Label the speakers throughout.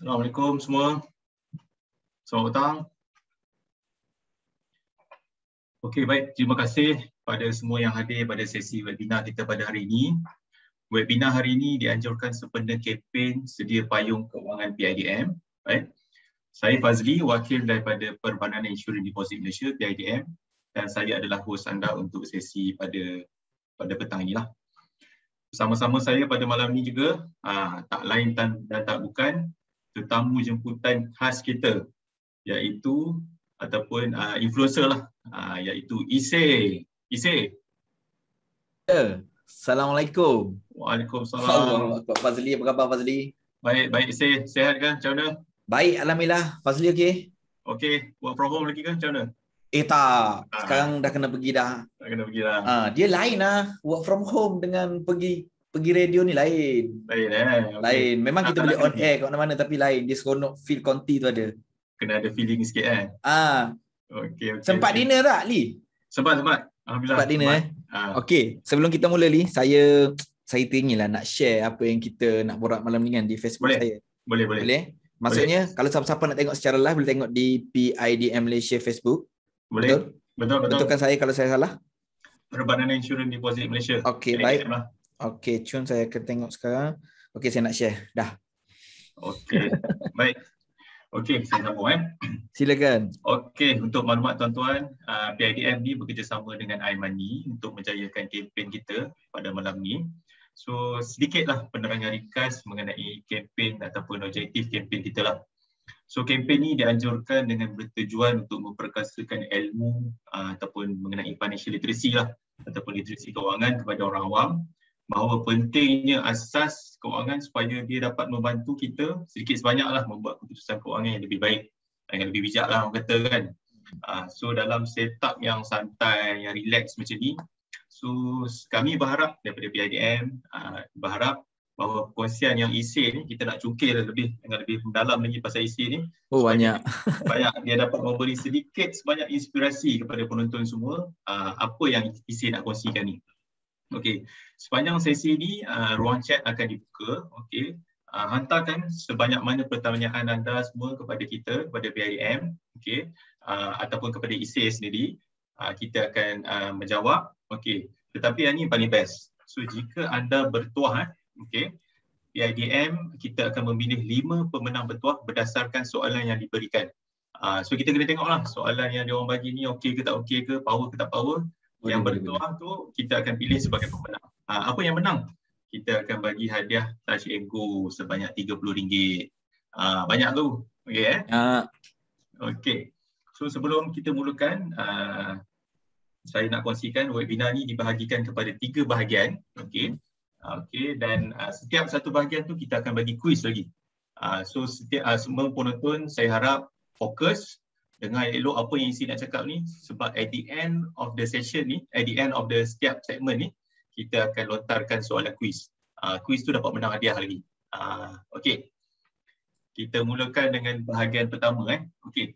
Speaker 1: Assalamualaikum semua. Selamat petang. Okey, baik. Terima kasih pada semua yang hadir pada sesi webinar kita pada hari ini. Webinar hari ini dianjurkan sempena kempen sedia payung keuangan PIDM. Baik. Saya Fazli, wakil daripada Perbanan Insurans Deposit Malaysia, PIDM dan saya adalah hos anda untuk sesi pada pada petang inilah. Bersama-sama saya pada malam ini juga, aa, ah, tak lain dan tak bukan, tetamu jemputan khas kita iaitu ataupun uh, influencer lah uh, iaitu Ise. Ise.
Speaker 2: Ya. Assalamualaikum.
Speaker 1: Waalaikumsalam.
Speaker 2: Fazli, apa khabar Fazli?
Speaker 1: Baik, baik Ise. Sehat kan? Macam mana?
Speaker 2: Baik, Alhamdulillah. Fazli okey?
Speaker 1: Okey. Buat from home lagi kan? Macam mana?
Speaker 2: Eh tak. Sekarang dah kena pergi dah.
Speaker 1: Dah kena pergi dah.
Speaker 2: Ah, dia lain lah. Work from home dengan pergi pergi radio ni lain.
Speaker 1: Lain eh. Okay.
Speaker 2: Lain. Memang kita boleh on air kat mana-mana tapi lain. Dia seronok feel konti tu ada.
Speaker 1: Kena ada feeling sikit eh.
Speaker 2: Ah.
Speaker 1: Okey okey.
Speaker 2: Sempat okay. dinner tak Li?
Speaker 1: Sempat sempat. Alhamdulillah.
Speaker 2: Sempat dinner sempat. eh. Ah. Okey, sebelum kita mula Li, saya saya teringin lah nak share apa yang kita nak borak malam ni kan di Facebook
Speaker 1: boleh.
Speaker 2: saya.
Speaker 1: Boleh boleh.
Speaker 2: Boleh. Maksudnya boleh. kalau siapa-siapa nak tengok secara live boleh tengok di PIDM Malaysia Facebook.
Speaker 1: Boleh. Betul? Betul betul.
Speaker 2: Betulkan saya kalau saya salah?
Speaker 1: Perbanan Insurans Deposit Malaysia.
Speaker 2: Okey, baik. Lah. Okey, cun saya akan tengok sekarang. Okey, saya nak share. Dah.
Speaker 1: Okey. Baik. Okey, saya sambung eh.
Speaker 2: Silakan.
Speaker 1: Okey, untuk maklumat tuan-tuan, uh, PIDM ni bekerjasama dengan iMoney untuk menjayakan kempen kita pada malam ni. So, sedikitlah penerangan ringkas mengenai kempen ataupun objektif kempen kita lah. So, kempen ni dianjurkan dengan bertujuan untuk memperkasakan ilmu uh, ataupun mengenai financial literacy lah ataupun literasi keuangan kepada orang awam bahawa pentingnya asas keuangan supaya dia dapat membantu kita sedikit sebanyaklah membuat keputusan keuangan yang lebih baik yang lebih bijak lah orang kata kan. Uh, so dalam setup yang santai yang relax macam ni so kami berharap daripada PIDM uh, ah, berharap bahawa perkongsian yang isi ni kita nak cungkil lebih dengan lebih mendalam lagi pasal isi ni.
Speaker 2: Oh banyak.
Speaker 1: banyak dia dapat memberi sedikit sebanyak inspirasi kepada penonton semua uh, apa yang isi nak kongsikan ni Okey, sepanjang sesi ini uh, ruang chat akan dibuka. Okey, uh, hantarkan sebanyak mana pertanyaan anda semua kepada kita kepada PIM, okey, uh, ataupun kepada ISE sendiri. Uh, kita akan uh, menjawab. Okey, tetapi yang ini paling best. So jika anda bertuah, eh, okey, PIDM kita akan memilih lima pemenang bertuah berdasarkan soalan yang diberikan. Uh, so kita kena tengoklah soalan yang dia orang bagi ni okey ke tak okey ke, power ke tak power yang bertuah tu kita akan pilih sebagai pemenang. Ha, apa yang menang? Kita akan bagi hadiah touch and go sebanyak RM30. Ha, banyak tu. Okey eh? Ha. Okey. So sebelum kita mulakan, uh, saya nak kongsikan webinar ni dibahagikan kepada tiga bahagian. Okey. Okey dan uh, setiap satu bahagian tu kita akan bagi kuis lagi. Uh, so setiap uh, semua penonton saya harap fokus dengar elok apa yang isi nak cakap ni sebab at the end of the session ni at the end of the setiap segmen ni kita akan lontarkan soalan quiz. Uh, quiz tu dapat menang hadiah lagi. Uh, okay. Kita mulakan dengan bahagian pertama eh. Okay.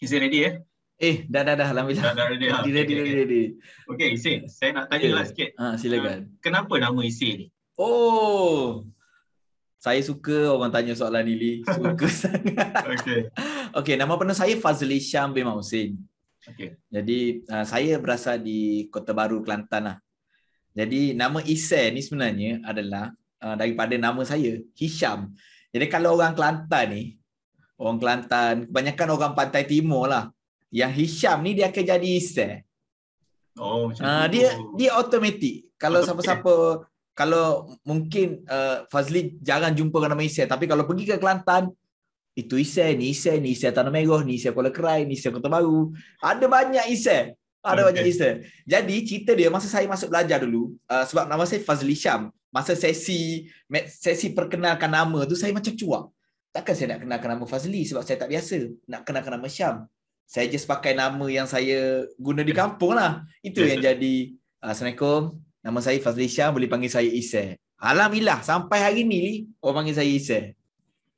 Speaker 1: Is it ready eh?
Speaker 2: Eh, dah dah dah alhamdulillah.
Speaker 1: Dah dah ready.
Speaker 2: Ready ready ready. ready.
Speaker 1: Okay, Isin, saya nak tanya lah sikit.
Speaker 2: Ha, silakan.
Speaker 1: Uh, kenapa nama Isin ni?
Speaker 2: Oh, saya suka orang tanya soalan ni, Li. Suka sangat.
Speaker 1: Okay.
Speaker 2: okay, nama penuh saya Fazli Syam bin Mausin.
Speaker 1: Okay.
Speaker 2: Jadi, uh, saya berasal di Kota Baru, Kelantan lah. Jadi, nama Isen ni sebenarnya adalah uh, daripada nama saya, Hisham. Jadi, kalau orang Kelantan ni, orang Kelantan, kebanyakan orang Pantai Timur lah. Yang Hisham ni dia akan jadi Isen.
Speaker 1: Oh, macam
Speaker 2: uh, dia dia automatik. Kalau siapa-siapa kalau mungkin uh, Fazli jarang jumpa nama Isai tapi kalau pergi ke Kelantan itu Isai ni Isai ni Isai Tanah Merah ni Isai Kuala Kerai ni Isai Kota Baru. Ada banyak Isai ada okay. banyak Isai jadi cerita dia masa saya masuk belajar dulu uh, sebab nama saya Fazli Syam. Masa sesi sesi perkenalkan nama tu saya macam cuak. Takkan saya nak kenalkan nama Fazli sebab saya tak biasa nak kenalkan nama Syam. Saya just pakai nama yang saya guna di kampung lah. Itu yang jadi uh, Assalamualaikum Nama saya Fazli Syah, boleh panggil saya Isa. Alhamdulillah, sampai hari ni, Li, orang panggil saya Isa.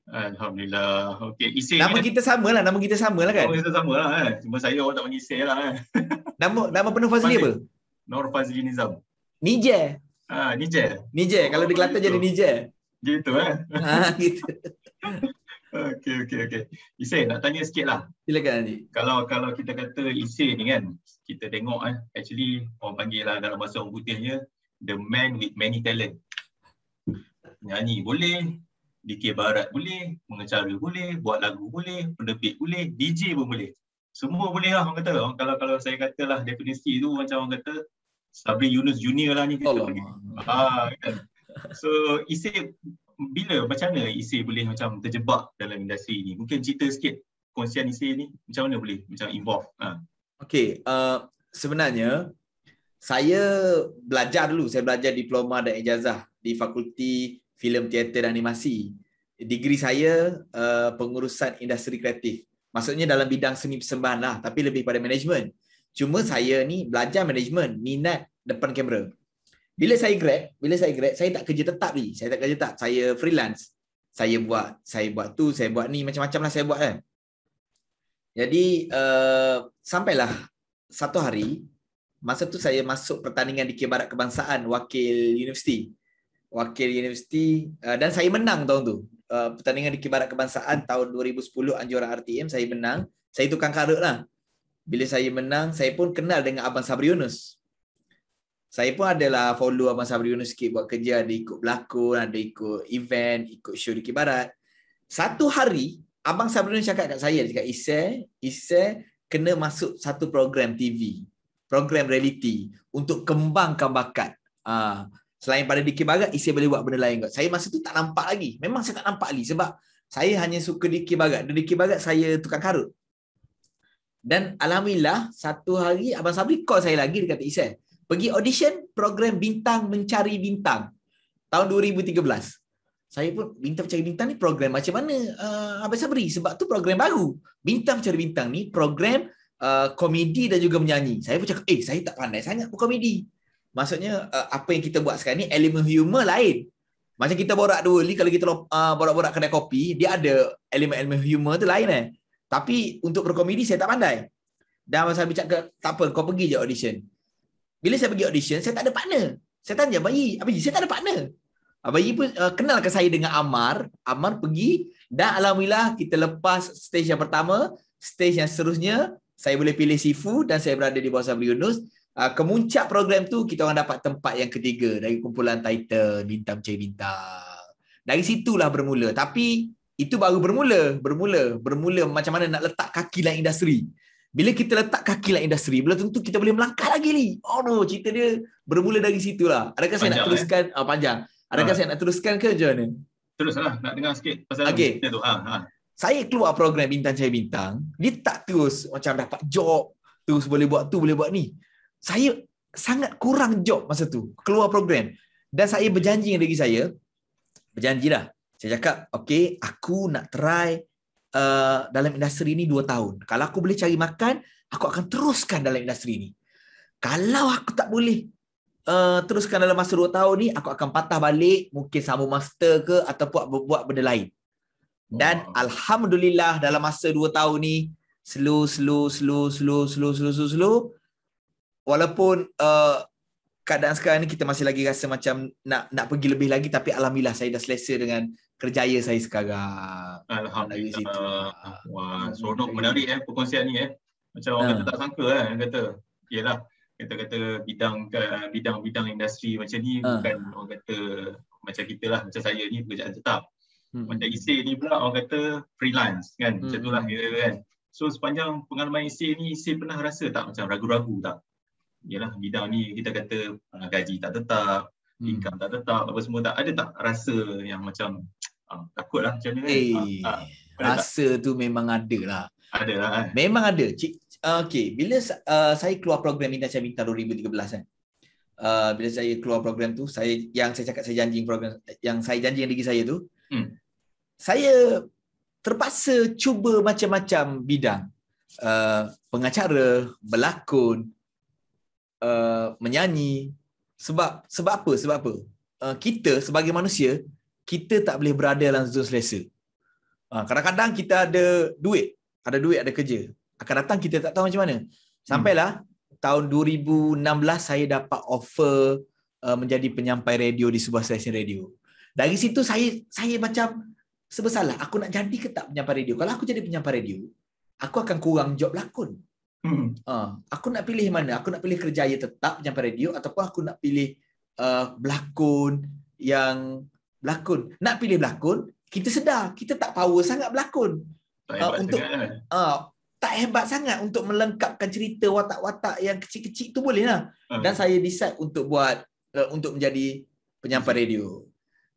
Speaker 1: Alhamdulillah. Okey, Isa.
Speaker 2: Nama kan? kita sama lah, nama kita sama lah kan?
Speaker 1: Nama kita sama lah eh. Cuma saya orang tak panggil Isa lah eh.
Speaker 2: Nama nama penuh Fazli apa?
Speaker 1: Nur Fazli Nizam.
Speaker 2: Nijer.
Speaker 1: Ah, Nijer.
Speaker 2: Nijer. Kalau di Kelantan jadi Nijer.
Speaker 1: Gitu eh.
Speaker 2: Ha, gitu.
Speaker 1: Okey, okey, okey. Isay, nak tanya sikit lah.
Speaker 2: Silakan Nanti.
Speaker 1: Kalau kalau kita kata Isay ni kan, kita tengok eh, actually orang panggil lah dalam bahasa orang putihnya, the man with many talent. Nyanyi boleh, DK Barat boleh, mengecara boleh, buat lagu boleh, penerbit boleh, DJ pun boleh. Semua boleh lah orang kata. Kalau kalau saya kata lah definisi tu macam orang kata Sabri Yunus Junior lah ni kita
Speaker 2: Allah.
Speaker 1: panggil. Ah, kan. So Isay bila macam mana Isay boleh macam terjebak dalam industri ni? Mungkin cerita sikit kongsian Isay ni macam mana boleh macam involve. Ha.
Speaker 2: Okey, uh, sebenarnya saya belajar dulu. Saya belajar diploma dan ijazah di Fakulti Filem Teater dan Animasi. Degree saya uh, pengurusan industri kreatif. Maksudnya dalam bidang seni persembahan lah, tapi lebih pada management. Cuma saya ni belajar management, minat depan kamera. Bila saya grad, bila saya grad, saya tak kerja tetap ni. Saya tak kerja tetap, saya freelance. Saya buat, saya buat tu, saya buat ni, macam-macam lah saya buat kan. Jadi uh, sampailah satu hari masa tu saya masuk pertandingan di Barat Kebangsaan wakil universiti. Wakil universiti uh, dan saya menang tahun tu. Uh, pertandingan di Barat Kebangsaan tahun 2010 anjuran RTM saya menang. Saya tukang karut lah. Bila saya menang, saya pun kenal dengan Abang Sabri Yunus. Saya pun adalah follow Abang Sabri Yunus sikit buat kerja, ada ikut berlakon, ada ikut event, ikut show di Barat. Satu hari, Abang Sabri Yunus cakap kat saya, dia cakap, Isai, Isai kena masuk satu program TV, program reality untuk kembangkan bakat. Ah, selain pada Dikir Barat, Isai boleh buat benda lain kot. Saya masa tu tak nampak lagi. Memang saya tak nampak lagi sebab saya hanya suka Dikir Barat. Dan Dikir Barat saya tukang karut. Dan Alhamdulillah, satu hari Abang Sabri call saya lagi, dia kata, Isai, pergi audition program Bintang Mencari Bintang tahun 2013. Saya pun Bintang Mencari Bintang ni program macam mana uh, Abang Sabri? Sebab tu program baru. Bintang Mencari Bintang ni program uh, komedi dan juga menyanyi. Saya pun cakap, eh saya tak pandai sangat berkomedi. Maksudnya uh, apa yang kita buat sekarang ni elemen humor lain. Macam kita borak dua ni kalau kita uh, borak-borak kedai kopi, dia ada elemen-elemen humor tu lain eh. Tapi untuk berkomedi saya tak pandai. Dan Abang Sabri cakap, tak apa kau pergi je audition. Bila saya pergi audition, saya tak ada partner. Saya tanya Abang Yi, Abang Yi, saya tak ada partner. Abang Yi pun uh, kenalkan saya dengan Amar. Amar pergi dan Alhamdulillah kita lepas stage yang pertama, stage yang seterusnya, saya boleh pilih Sifu dan saya berada di bawah Sabri Yunus. Uh, kemuncak program tu, kita orang dapat tempat yang ketiga dari kumpulan Titan, Bintang Cik Bintang. Dari situlah bermula. Tapi itu baru bermula, bermula, bermula macam mana nak letak kaki dalam industri. Bila kita letak kaki dalam industri, bila tentu kita boleh melangkah lagi ni. Oh no, cerita dia bermula dari situlah. Adakah saya nak
Speaker 1: Panjang,
Speaker 2: teruskan ah, panjang? Adakah
Speaker 1: Ha.
Speaker 2: saya nak teruskan ke macam mana?
Speaker 1: Teruslah nak dengar sikit pasal cerita tu. Ha, ha.
Speaker 2: Saya keluar program Bintang Cahaya Bintang, dia tak terus macam dapat job, terus boleh buat tu, boleh buat ni. Saya sangat kurang job masa tu, keluar program. Dan saya berjanji dengan diri saya, berjanji dah. Saya cakap, okay, aku nak try uh, dalam industri ni 2 tahun. Kalau aku boleh cari makan, aku akan teruskan dalam industri ni. Kalau aku tak boleh uh, teruskan dalam masa 2 tahun ni, aku akan patah balik, mungkin sambung master ke ataupun buat, buat benda lain. Dan
Speaker 1: Oh.
Speaker 2: alhamdulillah dalam masa 2 tahun ni slow slow slow slow slow slow slow slow walaupun uh, keadaan sekarang ni kita masih lagi rasa macam nak nak pergi lebih lagi tapi alhamdulillah saya dah selesa dengan kerjaya saya sekarang.
Speaker 1: Alhamdulillah. Wah, seronok menarik eh perkongsian ni eh. Macam orang
Speaker 2: Ha.
Speaker 1: kata tak sangka eh orang kata. Yalah, kita kata bidang bidang-bidang industri macam ni
Speaker 2: Ha.
Speaker 1: bukan orang kata macam kita lah, macam saya ni pekerjaan tetap.
Speaker 2: Hmm.
Speaker 1: Macam Isay ni pula orang kata freelance kan. Macam
Speaker 2: Hmm.
Speaker 1: itulah kira kan. So sepanjang pengalaman Isay ni, Isay pernah rasa tak macam ragu-ragu tak? Yalah, bidang ni kita kata ah, gaji tak tetap,
Speaker 2: Hmm.
Speaker 1: income tak tetap, apa semua tak. Ada tak rasa yang macam ah, takut lah macam mana kan?
Speaker 2: Eh,
Speaker 1: Ah, ah, ada tak?
Speaker 2: rasa tu memang ada lah.
Speaker 1: Ada lah kan?
Speaker 2: Memang ada. Cik, okay, bila uh, saya keluar program Cahaya Bintang 2013 kan. Uh, bila saya keluar program tu, saya yang saya cakap saya janji program yang saya janji dengan diri saya tu,
Speaker 1: Hmm.
Speaker 2: saya terpaksa cuba macam-macam bidang. Uh, pengacara, berlakon, uh, menyanyi. Sebab sebab apa? Sebab apa? Uh, kita sebagai manusia, kita tak boleh berada dalam zon selesa. Uh, kadang-kadang kita ada duit, ada duit, ada kerja. Akan datang kita tak tahu macam mana. Sampailah tahun 2016 saya dapat offer uh, menjadi penyampai radio di sebuah stesen radio. Dari situ saya saya macam serba salah. Aku nak jadi ke tak penyampai radio? Kalau aku jadi penyampai radio, aku akan kurang job lakon.
Speaker 1: Hmm.
Speaker 2: Uh, aku nak pilih mana? Aku nak pilih kerjaya tetap penyampai radio ataupun aku nak pilih uh, berlakon yang berlakon. Nak pilih berlakon, kita sedar kita tak power sangat berlakon.
Speaker 1: Hebat
Speaker 2: untuk-? Uh, tak hebat sangat untuk melengkapkan cerita watak-watak yang kecil-kecil tu boleh lah.
Speaker 1: Ah.
Speaker 2: Dan saya decide untuk buat uh, untuk menjadi penyampai radio.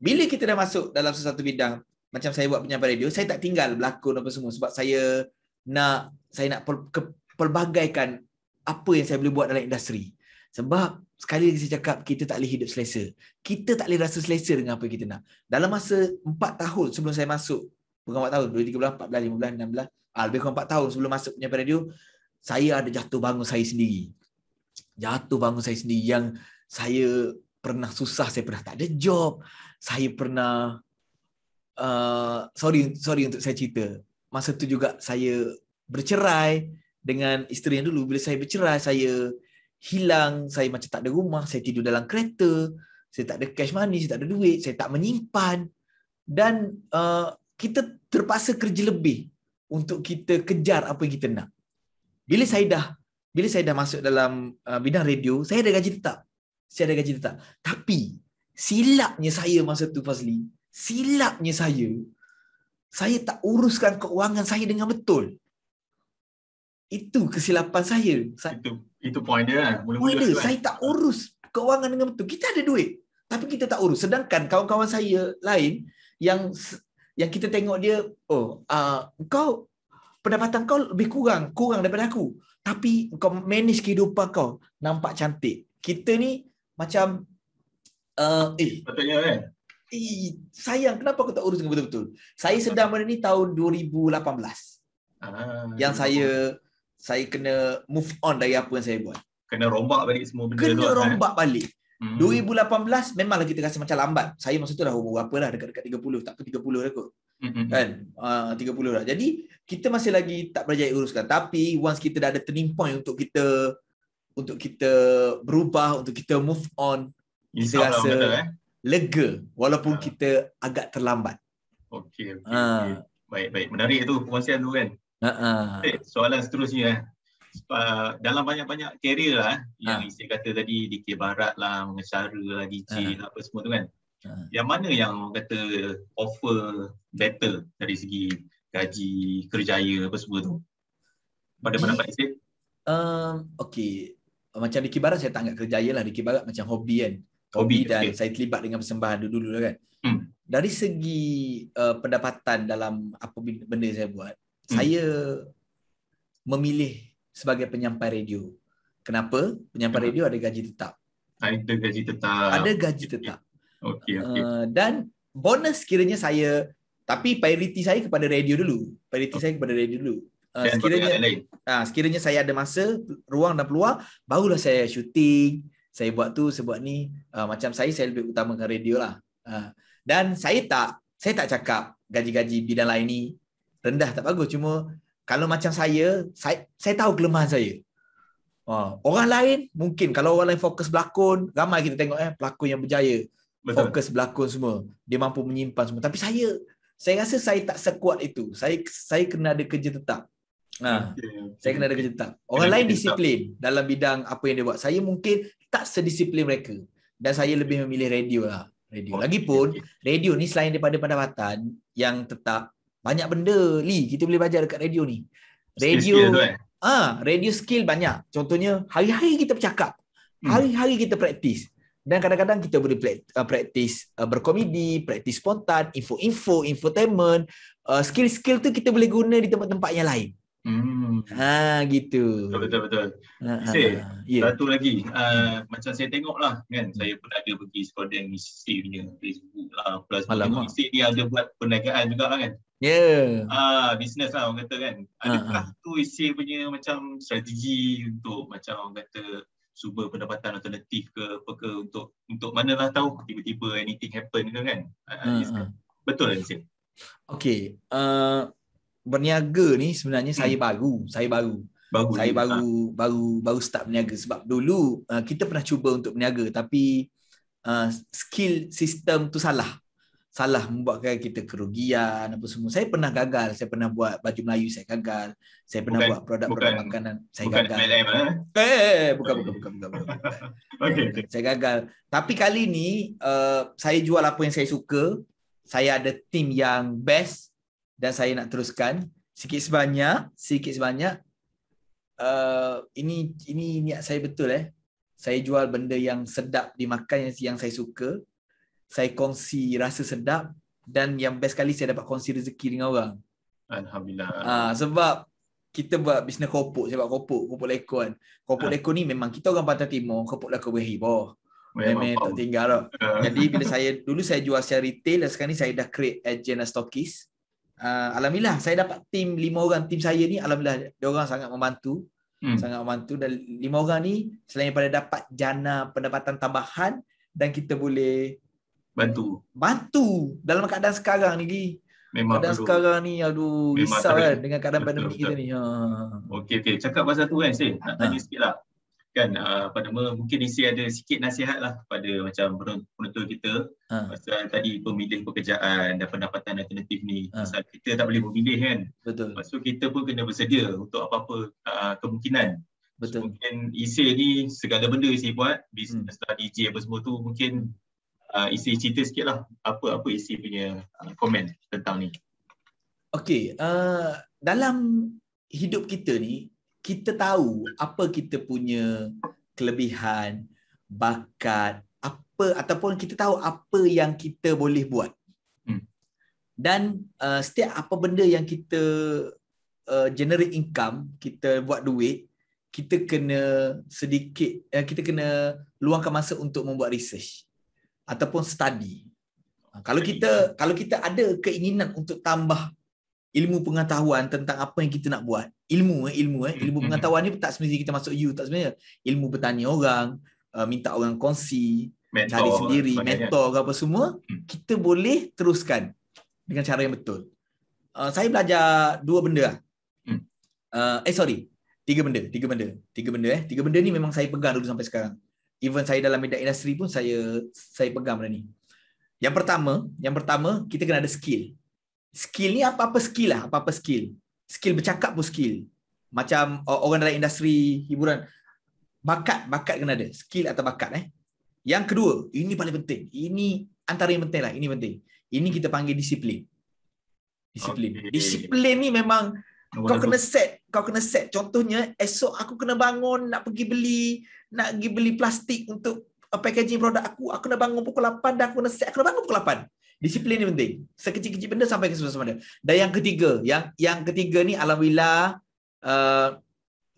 Speaker 2: Bila kita dah masuk dalam sesuatu bidang macam saya buat penyampai radio, saya tak tinggal berlakon apa semua sebab saya nak saya nak pel, ke, pelbagaikan apa yang saya boleh buat dalam industri. Sebab sekali lagi saya cakap kita tak boleh hidup selesa. Kita tak boleh rasa selesa dengan apa yang kita nak. Dalam masa 4 tahun sebelum saya masuk, bukan 4 tahun, 2 3 bulan, 14, 15, 16, ah, lebih kurang 4 tahun sebelum masuk penyampai radio, saya ada jatuh bangun saya sendiri. Jatuh bangun saya sendiri yang saya pernah susah, saya pernah tak ada job, saya pernah uh, sorry sorry untuk saya cerita. Masa tu juga saya bercerai dengan isteri yang dulu. Bila saya bercerai, saya hilang, saya macam tak ada rumah, saya tidur dalam kereta, saya tak ada cash money, saya tak ada duit, saya tak menyimpan. Dan uh, kita terpaksa kerja lebih untuk kita kejar apa yang kita nak. Bila saya dah bila saya dah masuk dalam uh, bidang radio, saya ada gaji tetap. Saya ada gaji tetap. Tapi silapnya saya masa tu Fazli, silapnya saya saya tak uruskan keuangan saya dengan betul. Itu kesilapan saya. Saya
Speaker 1: Itu itu point dia kan. Mula-mula
Speaker 2: Point dia,
Speaker 1: kan.
Speaker 2: saya tak urus keuangan dengan betul. Kita ada duit, tapi kita tak urus. Sedangkan kawan-kawan saya lain yang yang kita tengok dia, oh, uh, kau pendapatan kau lebih kurang, kurang daripada aku. Tapi kau manage kehidupan kau nampak cantik. Kita ni macam uh, eh,
Speaker 1: Patutnya kan.
Speaker 2: eh sayang kenapa aku tak urus dengan betul-betul. Saya sedang benda ni tahun 2018
Speaker 1: Ah,
Speaker 2: yang saya saya kena move on dari apa yang saya buat.
Speaker 1: kena rombak balik semua benda tu.
Speaker 2: Kena
Speaker 1: kan.
Speaker 2: rombak balik.
Speaker 1: Hmm.
Speaker 2: 2018 memanglah kita rasa macam lambat. Saya masa tu dah umur berapa lah dekat-dekat 30, tak ke 30 dah kot.
Speaker 1: Hmm, hmm,
Speaker 2: Kan? Uh, 30 dah. Jadi kita masih lagi tak berjaya uruskan. Tapi once kita dah ada turning point untuk kita untuk kita berubah, untuk kita move on,
Speaker 1: Insaf lah
Speaker 2: rasa-
Speaker 1: orang kata, eh.
Speaker 2: lega walaupun
Speaker 1: Ah.
Speaker 2: kita agak terlambat.
Speaker 1: Okey, okey.
Speaker 2: Ah.
Speaker 1: okey. Baik, baik. Menarik tu perkongsian tu kan.
Speaker 2: Ha ah.
Speaker 1: Eh, soalan seterusnya eh. Uh, dalam banyak-banyak kerjaya lah eh, yang
Speaker 2: Ha.
Speaker 1: Isik kata tadi DK Barat lah, mengecara lah, DJ lah, apa semua tu kan.
Speaker 2: Ha.
Speaker 1: Yang mana yang kata offer better dari segi gaji, kerjaya apa semua tu? Pada pendapat Isik?
Speaker 2: Um, okay. Macam Diki Barat saya tak anggap kerjaya lah. Diki Barat macam hobi kan.
Speaker 1: Hobi,
Speaker 2: dan
Speaker 1: okey.
Speaker 2: saya terlibat dengan persembahan dulu-dulu lah kan.
Speaker 1: Hmm.
Speaker 2: Dari segi uh, pendapatan dalam apa benda saya buat,
Speaker 1: Hmm.
Speaker 2: saya memilih sebagai penyampai radio. Kenapa? Penyampai
Speaker 1: Kenapa?
Speaker 2: radio ada gaji tetap.
Speaker 1: Ada gaji tetap.
Speaker 2: Ada gaji tetap.
Speaker 1: Okey, okey.
Speaker 2: Uh, dan bonus kiranya saya tapi priority saya kepada radio dulu. Priority saya kepada radio dulu. Uh,
Speaker 1: Dan
Speaker 2: sekiranya
Speaker 1: lain.
Speaker 2: Ah, sekiranya saya ada masa, ruang dan peluang, barulah saya syuting. Saya buat tu, saya buat ni. Ah, macam saya, saya lebih utamakan radio lah. Ah, dan saya tak, saya tak cakap gaji-gaji bidang lain ni rendah tak bagus. Cuma kalau macam saya, saya, saya tahu kelemahan saya. Ah, orang lain mungkin kalau orang lain fokus berlakon, ramai kita tengok eh pelakon yang berjaya,
Speaker 1: Betul.
Speaker 2: fokus berlakon semua, dia mampu menyimpan semua. Tapi saya, saya rasa saya tak sekuat itu. Saya saya kena ada kerja tetap. Ah,
Speaker 1: Okey, okey.
Speaker 2: saya kena ada kerja tetap. Orang
Speaker 1: Kena
Speaker 2: lain disiplin dalam bidang apa yang dia buat. Saya mungkin tak sedisiplin mereka. Dan saya lebih memilih radio lah. Radio. Lagipun, radio ni selain daripada pendapatan yang tetap, banyak benda, Lee, kita boleh belajar dekat radio ni. Radio, ah, radio skill banyak. Contohnya, hari-hari kita bercakap.
Speaker 1: Hmm.
Speaker 2: Hari-hari kita praktis. Dan kadang-kadang kita boleh uh, praktis uh, berkomedi, praktis spontan, info-info, infotainment. Uh, skill-skill tu kita boleh guna di tempat-tempat yang lain.
Speaker 1: Hmm.
Speaker 2: Ha gitu.
Speaker 1: Betul, betul, betul.
Speaker 2: Ha, ha, ha. Ya.
Speaker 1: Satu lagi, uh, macam saya tengok lah kan, saya pun ada pergi scroll Isi punya Facebook lah, plus. Isi dia ada buat perniagaan juga lah kan.
Speaker 2: Ya.
Speaker 1: Ah, bisnes lah orang kata kan. Adakah
Speaker 2: Ah,
Speaker 1: tu Isi punya macam strategi untuk macam orang kata sumber pendapatan alternatif ke apa ke untuk untuk manalah tahu tiba-tiba anything happen ke kan.
Speaker 2: Ha,
Speaker 1: Uh,
Speaker 2: ha.
Speaker 1: Betul lah Isi.
Speaker 2: Okey. Uh, berniaga ni sebenarnya saya baru, saya baru.
Speaker 1: Bagus.
Speaker 2: Saya
Speaker 1: ni.
Speaker 2: baru baru baru start berniaga sebab dulu uh, kita pernah cuba untuk berniaga tapi uh, skill sistem tu salah. Salah membuatkan kita kerugian apa semua. Saya pernah gagal, saya pernah buat baju Melayu saya gagal. Saya pernah buat produk-produk makanan saya
Speaker 1: bukan
Speaker 2: gagal.
Speaker 1: MLM, eh?
Speaker 2: Eh, eh, eh, bukan bukan bukan bukan. bukan.
Speaker 1: Okey, okey.
Speaker 2: Saya gagal. Tapi kali ni uh, saya jual apa yang saya suka. Saya ada tim yang best dan saya nak teruskan sikit sebanyak, sikit sebanyak. Uh, ini ini niat saya betul eh. Saya jual benda yang sedap dimakan yang, yang saya suka. Saya kongsi rasa sedap dan yang best kali saya dapat kongsi rezeki dengan orang.
Speaker 1: Alhamdulillah.
Speaker 2: Ah sebab kita buat bisnes kopok, saya buat kopok, kopok leko kan. Kopok
Speaker 1: Ah.
Speaker 2: leko ni memang kita orang Pantai Timur, kopok leko berhibah. Memang tak tinggal tau.
Speaker 1: Ah,
Speaker 2: Jadi bila saya dulu saya jual secara retail dan sekarang ni saya dah create agent dan stockist. Uh, alhamdulillah saya dapat tim lima orang tim saya ni alhamdulillah dia orang sangat membantu
Speaker 1: hmm.
Speaker 2: sangat membantu dan lima orang ni selain daripada dapat jana pendapatan tambahan dan kita boleh
Speaker 1: Bantu.
Speaker 2: bantu dalam keadaan sekarang ni Gi.
Speaker 1: Memang
Speaker 2: keadaan
Speaker 1: perlu.
Speaker 2: sekarang ni aduh
Speaker 1: Memang
Speaker 2: risau
Speaker 1: terus.
Speaker 2: kan dengan keadaan
Speaker 1: Betul,
Speaker 2: pandemik kita
Speaker 1: betul.
Speaker 2: ni ha.
Speaker 1: Okey, okey. Cakap pasal tu kan, Sil. Nak tanya
Speaker 2: Ha.
Speaker 1: sikit lah. Kan, uh, apa nama, mungkin isi ada sikit nasihat lah kepada macam penonton kita
Speaker 2: Ha.
Speaker 1: pasal tadi pemilih pekerjaan dan pendapatan alternatif ni.
Speaker 2: Ha.
Speaker 1: Pasal kita tak boleh memilih kan.
Speaker 2: betul
Speaker 1: tu kita pun kena bersedia untuk apa-apa uh, kemungkinan. So,
Speaker 2: betul
Speaker 1: mungkin isi ni segala benda isi buat,
Speaker 2: Hmm.
Speaker 1: bisnes lah DJ apa semua tu mungkin uh, isi cerita sikit lah apa-apa isi punya uh, komen tentang ni.
Speaker 2: Okey, uh, dalam hidup kita ni kita tahu apa kita punya kelebihan, bakat, apa ataupun kita tahu apa yang kita boleh buat.
Speaker 1: Hmm.
Speaker 2: Dan uh, setiap apa benda yang kita uh, generate income, kita buat duit, kita kena sedikit uh, kita kena luangkan masa untuk membuat research ataupun study. Kalau kita kalau kita ada keinginan untuk tambah ilmu pengetahuan tentang apa yang kita nak buat. Ilmu eh, ilmu eh, ilmu
Speaker 1: Hmm.
Speaker 2: pengetahuan ni tak semestinya kita masuk you, tak sebenarnya. Ilmu bertanya orang, uh, minta orang kongsi,
Speaker 1: Mentor,
Speaker 2: cari sendiri, mentor ke apa semua,
Speaker 1: Hmm.
Speaker 2: kita boleh teruskan dengan cara yang betul. Uh, saya belajar dua benda. lah.
Speaker 1: Hmm.
Speaker 2: Uh, eh sorry, tiga benda, tiga benda. Tiga benda eh. Tiga benda ni memang saya pegang dulu sampai sekarang. Even saya dalam bidang industri pun saya saya pegang benda ni. Yang pertama, yang pertama kita kena ada skill. Skill ni apa-apa skill lah, apa-apa skill. Skill bercakap pun skill. Macam orang dalam industri hiburan, bakat, bakat kena ada. Skill atau bakat eh. Yang kedua, ini paling penting. Ini antara yang penting lah, ini penting. Ini kita panggil disiplin. Disiplin.
Speaker 1: Okey.
Speaker 2: Disiplin ni memang kau kena set, kau kena set. Contohnya, esok aku kena bangun nak pergi beli nak pergi beli plastik untuk uh, packaging produk aku. Aku kena bangun pukul 8 dan aku kena set. Aku kena bangun pukul 8. Disiplin ni penting. Sekecil-kecil benda sampai ke sebesar mana. Dan yang ketiga, yang yang ketiga ni alhamdulillah uh,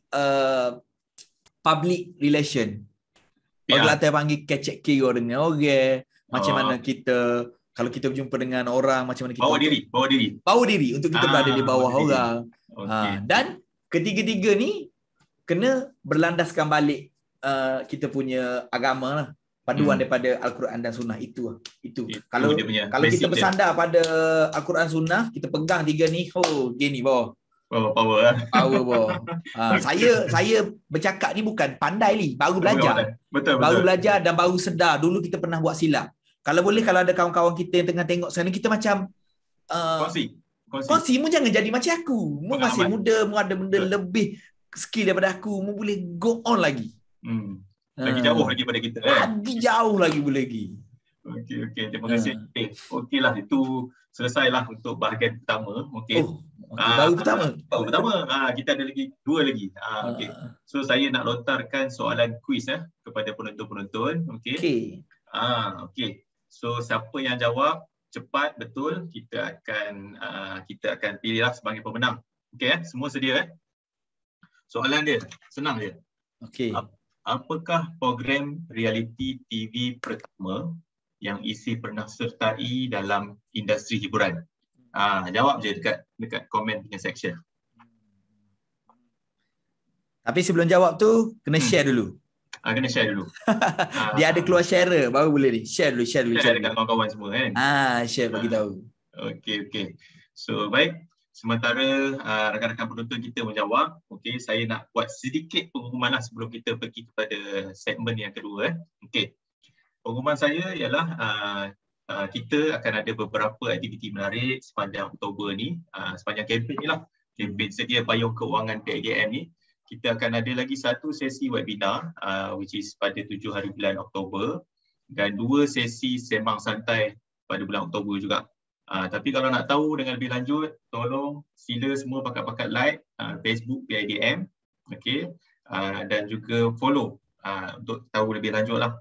Speaker 2: uh, public relation.
Speaker 1: Ya.
Speaker 2: Orang Kelantan panggil kecek kira dengan orang. Macam
Speaker 1: Oh.
Speaker 2: mana kita kalau kita berjumpa dengan orang macam mana kita
Speaker 1: Bawa diri, bawa diri.
Speaker 2: bawa diri untuk kita
Speaker 1: Ah,
Speaker 2: berada di bawah
Speaker 1: bawa diri. Okey.
Speaker 2: Ha, dan ketiga-tiga ni kena berlandaskan balik uh, kita punya agama lah. Paduan
Speaker 1: Hmm.
Speaker 2: daripada Al-Quran dan Sunnah itu lah. Itu.
Speaker 1: Itu
Speaker 2: Kalau
Speaker 1: dia
Speaker 2: kalau kita
Speaker 1: dia.
Speaker 2: bersandar pada Al-Quran Sunnah, kita pegang tiga ni, oh, gini bawah.
Speaker 1: Power, power lah.
Speaker 2: Power bawah. Ha, saya saya bercakap ni bukan pandai ni, baru belajar.
Speaker 1: Betul, betul.
Speaker 2: Baru belajar dan baru sedar dulu kita pernah buat silap. Kalau boleh kalau ada kawan-kawan kita yang tengah tengok sana kita macam uh,
Speaker 1: Kongsi. Kongsi.
Speaker 2: Kongsi mu jangan jadi macam aku. Mu
Speaker 1: Pengalaman.
Speaker 2: masih muda, mu ada benda
Speaker 1: Betul.
Speaker 2: lebih skill daripada aku. Mu boleh go on lagi.
Speaker 1: Hmm. Lagi
Speaker 2: Ah.
Speaker 1: jauh lagi pada kita kan.
Speaker 2: Lagi jauh lagi boleh lagi.
Speaker 1: Okey, okey. Terima
Speaker 2: Ah.
Speaker 1: kasih. Okey, okeylah itu selesailah untuk bahagian pertama. Okey.
Speaker 2: Oh, okay.
Speaker 1: Ah,
Speaker 2: baru pertama.
Speaker 1: Baru pertama. Ah, kita ada lagi dua lagi. Ah, okey.
Speaker 2: Ah,
Speaker 1: So saya nak lontarkan soalan kuis eh kepada penonton-penonton. Okey.
Speaker 2: Okay.
Speaker 1: Ah, okey. So siapa yang jawab cepat betul kita akan uh, kita akan pilihlah sebagai pemenang. Okey eh, semua sedia eh. Soalan dia senang dia.
Speaker 2: Okay.
Speaker 1: Ap- Apakah program reality TV pertama yang isi pernah sertai dalam industri hiburan? Ah, jawab je dekat dekat komen punya section.
Speaker 2: Tapi sebelum jawab tu, kena
Speaker 1: Hmm.
Speaker 2: share dulu.
Speaker 1: Ah, kena share dulu. Ah,
Speaker 2: Dia ada keluar share baru boleh ni. Share dulu, share dulu.
Speaker 1: share
Speaker 2: Share
Speaker 1: dekat kawan-kawan semua kan.
Speaker 2: Ah, share bagi tahu.
Speaker 1: Okey, okey. So, baik. Sementara uh, rakan-rakan penonton kita menjawab, okey, saya nak buat sedikit pengumuman lah sebelum kita pergi kepada segmen yang kedua. Eh. Okey. Pengumuman saya ialah uh, uh, kita akan ada beberapa aktiviti menarik sepanjang Oktober ni, uh, sepanjang kempen ni lah. Kempen sedia payung keuangan PIDM ni. Kita akan ada lagi satu sesi webinar uh, which is pada 7 hari bulan Oktober dan dua sesi sembang santai pada bulan Oktober juga. Uh, tapi kalau nak tahu dengan lebih lanjut, tolong sila semua pakat-pakat like uh, Facebook PIDM okay? uh, dan juga follow uh, untuk tahu lebih lanjut lah.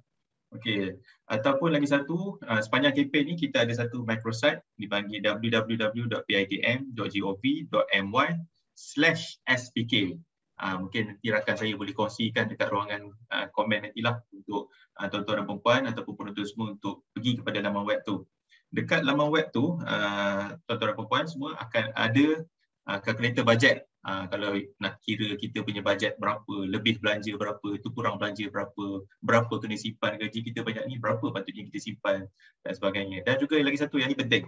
Speaker 1: Okay. Ataupun lagi satu, uh, sepanjang kempen ni kita ada satu microsite dipanggil www.pidm.gov.my slash spk. Uh, mungkin nanti rakan saya boleh kongsikan dekat ruangan uh, komen nantilah untuk uh, tuan-tuan dan perempuan ataupun penonton semua untuk pergi kepada laman web tu. Dekat laman web tu, uh, tuan-tuan dan perempuan semua akan ada uh, calculator bajet Uh, kalau nak kira kita punya bajet berapa, lebih belanja berapa, itu kurang belanja berapa, berapa kena simpan gaji kita banyak ni, berapa patutnya kita simpan dan sebagainya. Dan juga lagi satu yang ini penting,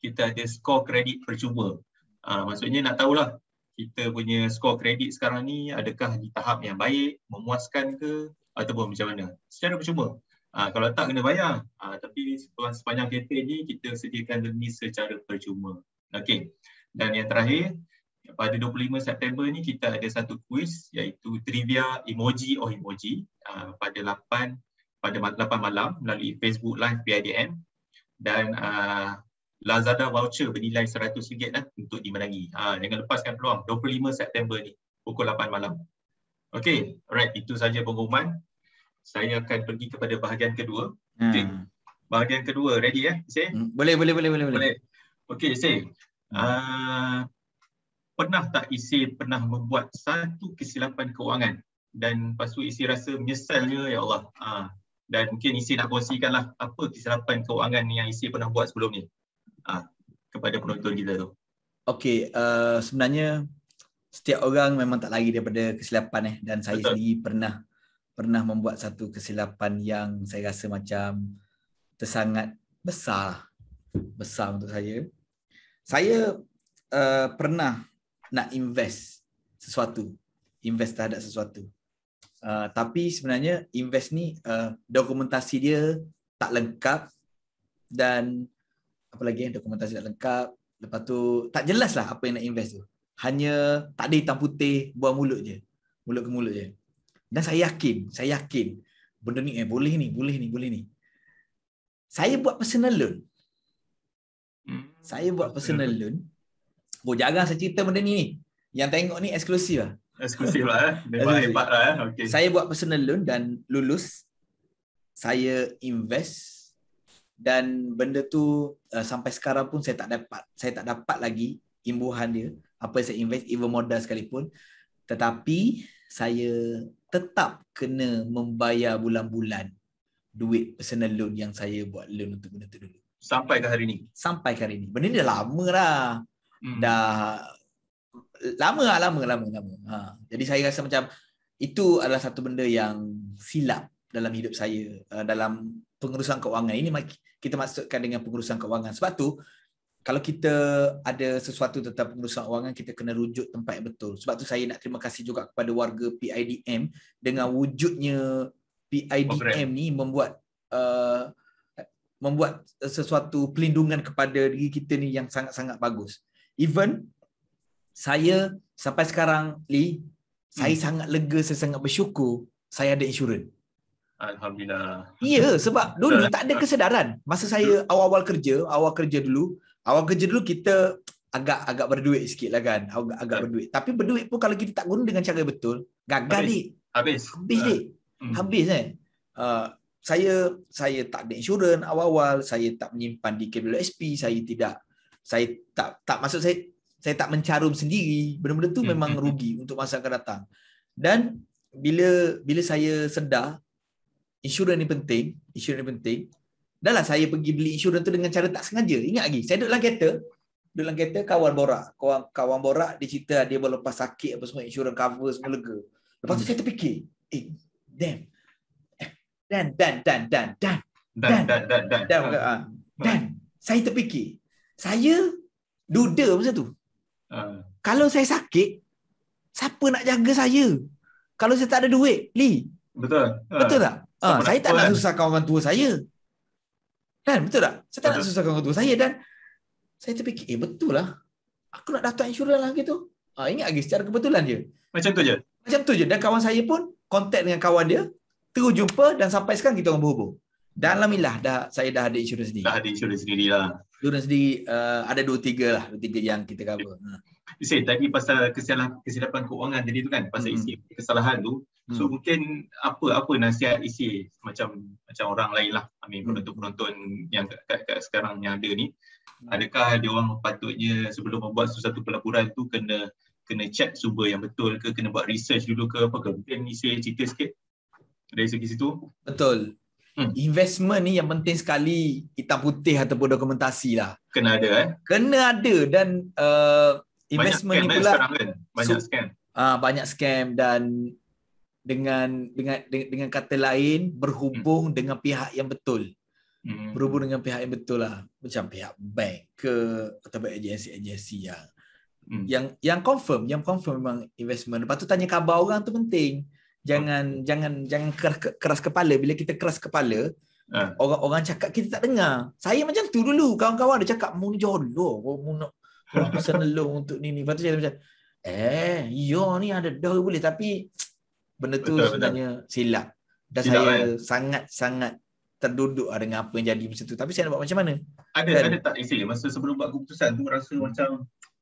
Speaker 1: kita ada skor kredit percuma. Uh, maksudnya nak tahulah kita punya skor kredit sekarang ni adakah di tahap yang baik, memuaskan ke ataupun macam mana. Secara percuma. Uh, kalau tak kena bayar. Uh, tapi sepanjang kempen ni kita sediakan ni secara percuma. Okey. Dan yang terakhir, pada 25 September ni kita ada satu quiz iaitu trivia emoji or emoji uh, pada 8 pada 8 malam melalui Facebook Live PIDM dan uh, Lazada voucher bernilai RM100 lah untuk dimenangi. Uh, jangan lepaskan peluang 25 September ni pukul 8 malam. Okay, alright itu saja pengumuman. Saya akan pergi kepada bahagian kedua. Hmm. Okay. Bahagian kedua, ready ya? Eh?
Speaker 2: Boleh, boleh, boleh, boleh. boleh.
Speaker 1: Okay, say. Hmm. Uh, pernah tak isi pernah membuat satu kesilapan keuangan dan lepas tu isi rasa menyesalnya ya Allah. Ha. Dan mungkin isi nak kongsikanlah apa kesilapan keuangan yang isi pernah buat sebelum ni. Ha. kepada penonton kita tu.
Speaker 2: Okey, uh, sebenarnya setiap orang memang tak lari daripada kesilapan eh dan saya Betul. sendiri pernah pernah membuat satu kesilapan yang saya rasa macam tersangat besar besar untuk saya. Saya uh, pernah nak invest sesuatu invest terhadap sesuatu uh, tapi sebenarnya invest ni uh, dokumentasi dia tak lengkap dan apa lagi dokumentasi tak lengkap lepas tu tak jelas lah apa yang nak invest tu hanya tak ada hitam putih buang mulut je mulut ke mulut je dan saya yakin saya yakin benda ni eh boleh ni boleh ni boleh ni saya buat personal loan hmm. saya buat personal loan Oh jarang saya cerita benda ni ni. Yang tengok ni eksklusif lah.
Speaker 1: Eksklusif lah eh. Memang hebat lah eh. Okay.
Speaker 2: Saya buat personal loan dan lulus. Saya invest. Dan benda tu uh, sampai sekarang pun saya tak dapat. Saya tak dapat lagi imbuhan dia. Apa yang saya invest, even modal sekalipun. Tetapi saya tetap kena membayar bulan-bulan duit personal loan yang saya buat loan untuk benda tu dulu.
Speaker 1: Sampai ke hari ni?
Speaker 2: Sampai ke hari ni. Benda ni dah lama lah hmm. dah lama lah, lama lama lama ha. jadi saya rasa macam itu adalah satu benda yang silap dalam hidup saya uh, dalam pengurusan keuangan ini kita maksudkan dengan pengurusan keuangan sebab tu kalau kita ada sesuatu tentang pengurusan keuangan kita kena rujuk tempat yang betul. Sebab tu saya nak terima kasih juga kepada warga PIDM dengan wujudnya PIDM ni membuat uh, membuat sesuatu pelindungan kepada diri kita ni yang sangat-sangat bagus. Even saya sampai sekarang Lee hmm. saya sangat lega saya sangat bersyukur saya ada insurans
Speaker 1: alhamdulillah.
Speaker 2: Iya sebab dulu tak ada kesedaran. Masa saya awal-awal kerja awal kerja dulu awal kerja dulu kita agak agak berduit sikit lah kan. Agak, agak berduit. Tapi berduit pun kalau kita tak guna dengan cara betul gagal
Speaker 1: habis. dik. Habis.
Speaker 2: Habis dik. Hmm. habis kan uh, saya saya tak ada insurans awal-awal. Saya tak menyimpan di KWSP saya tidak saya tak tak maksud saya saya tak mencarum sendiri. Benda-benda tu hmm, memang rugi untuk masa akan datang. Dan bila bila saya sedar insurans ni penting insurans ni penting dahlah saya pergi beli insurans tu dengan cara tak sengaja ingat lagi saya duduk dalam kereta duduk dalam kereta kawan borak kawan kawan borak dia cerita dia baru lepas sakit apa semua insurans cover semua lega lepas tu hmm. saya terfikir eh damn eh, dan dan dan dan dan
Speaker 1: dan dan dan dan dan,
Speaker 2: dan, dan saya terfikir saya duda masa tu. Uh. Kalau saya sakit, siapa nak jaga saya? Kalau saya tak ada duit, Li.
Speaker 1: Betul.
Speaker 2: Uh. Betul tak? Uh, saya tak nak kan? susahkan orang tua saya. Kan betul tak? Saya tak nak
Speaker 1: Betul.
Speaker 2: susahkan orang tua saya dan saya terfikir, eh betul lah. Aku nak daftar insurans lah gitu. Ah, ingat lagi secara kebetulan je.
Speaker 1: Macam tu je.
Speaker 2: Macam tu je. Dan kawan saya pun kontak dengan kawan dia, terus jumpa dan sampai sekarang kita orang berhubung. Dan Alhamdulillah dah saya dah ada insurans sendiri.
Speaker 1: Dah ada insurans sendiri lah.
Speaker 2: Insurans sendiri uh, ada dua tiga lah, dua tiga yang kita cover. Ha.
Speaker 1: You say, tadi pasal kesilapan, kesilapan keuangan tadi tu kan, pasal
Speaker 2: Hmm.
Speaker 1: isi kesalahan tu. So
Speaker 2: Hmm.
Speaker 1: mungkin apa apa nasihat isi macam macam orang lain lah. I mean
Speaker 2: Hmm.
Speaker 1: penonton-penonton yang kat, kat, kat sekarang yang ada ni. Adakah dia orang patutnya sebelum membuat sesuatu pelaburan tu kena kena check sumber yang betul ke, kena buat research dulu ke apa ke. Mungkin isi cerita sikit dari segi situ.
Speaker 2: Betul.
Speaker 1: Hmm.
Speaker 2: Investment ni yang penting sekali hitam putih ataupun dokumentasi lah.
Speaker 1: Kena ada eh.
Speaker 2: Kena ada dan uh,
Speaker 1: Banyak
Speaker 2: investment
Speaker 1: scam
Speaker 2: ni
Speaker 1: eh
Speaker 2: pula
Speaker 1: sekarang kan. Banyak
Speaker 2: So-
Speaker 1: scam.
Speaker 2: uh, banyak scam dan dengan dengan dengan, kata lain berhubung dengan pihak yang betul.
Speaker 1: Hmm.
Speaker 2: Berhubung dengan pihak yang betul lah. Macam pihak bank ke ataupun agensi-agensi yang
Speaker 1: Hmm.
Speaker 2: yang yang confirm, yang confirm memang investment. Lepas tu tanya khabar orang tu penting. Jangan jangan jangan keras, keras kepala bila kita keras kepala
Speaker 1: Ah.
Speaker 2: orang orang cakap kita tak dengar. Saya macam tu dulu kawan-kawan dia cakap mu ni jodoh, mu nak personal loan untuk ni ni. Lepas tu saya macam eh, yo ni ada dah boleh tapi benda tu
Speaker 1: Betul, betul.
Speaker 2: sebenarnya silap. Dan
Speaker 1: Silap,
Speaker 2: saya
Speaker 1: kan?
Speaker 2: sangat-sangat terduduk lah dengan apa yang jadi masa tu. Tapi saya nak buat macam mana?
Speaker 1: Ada
Speaker 2: Kan?
Speaker 1: ada tak isi masa sebelum buat keputusan tu rasa macam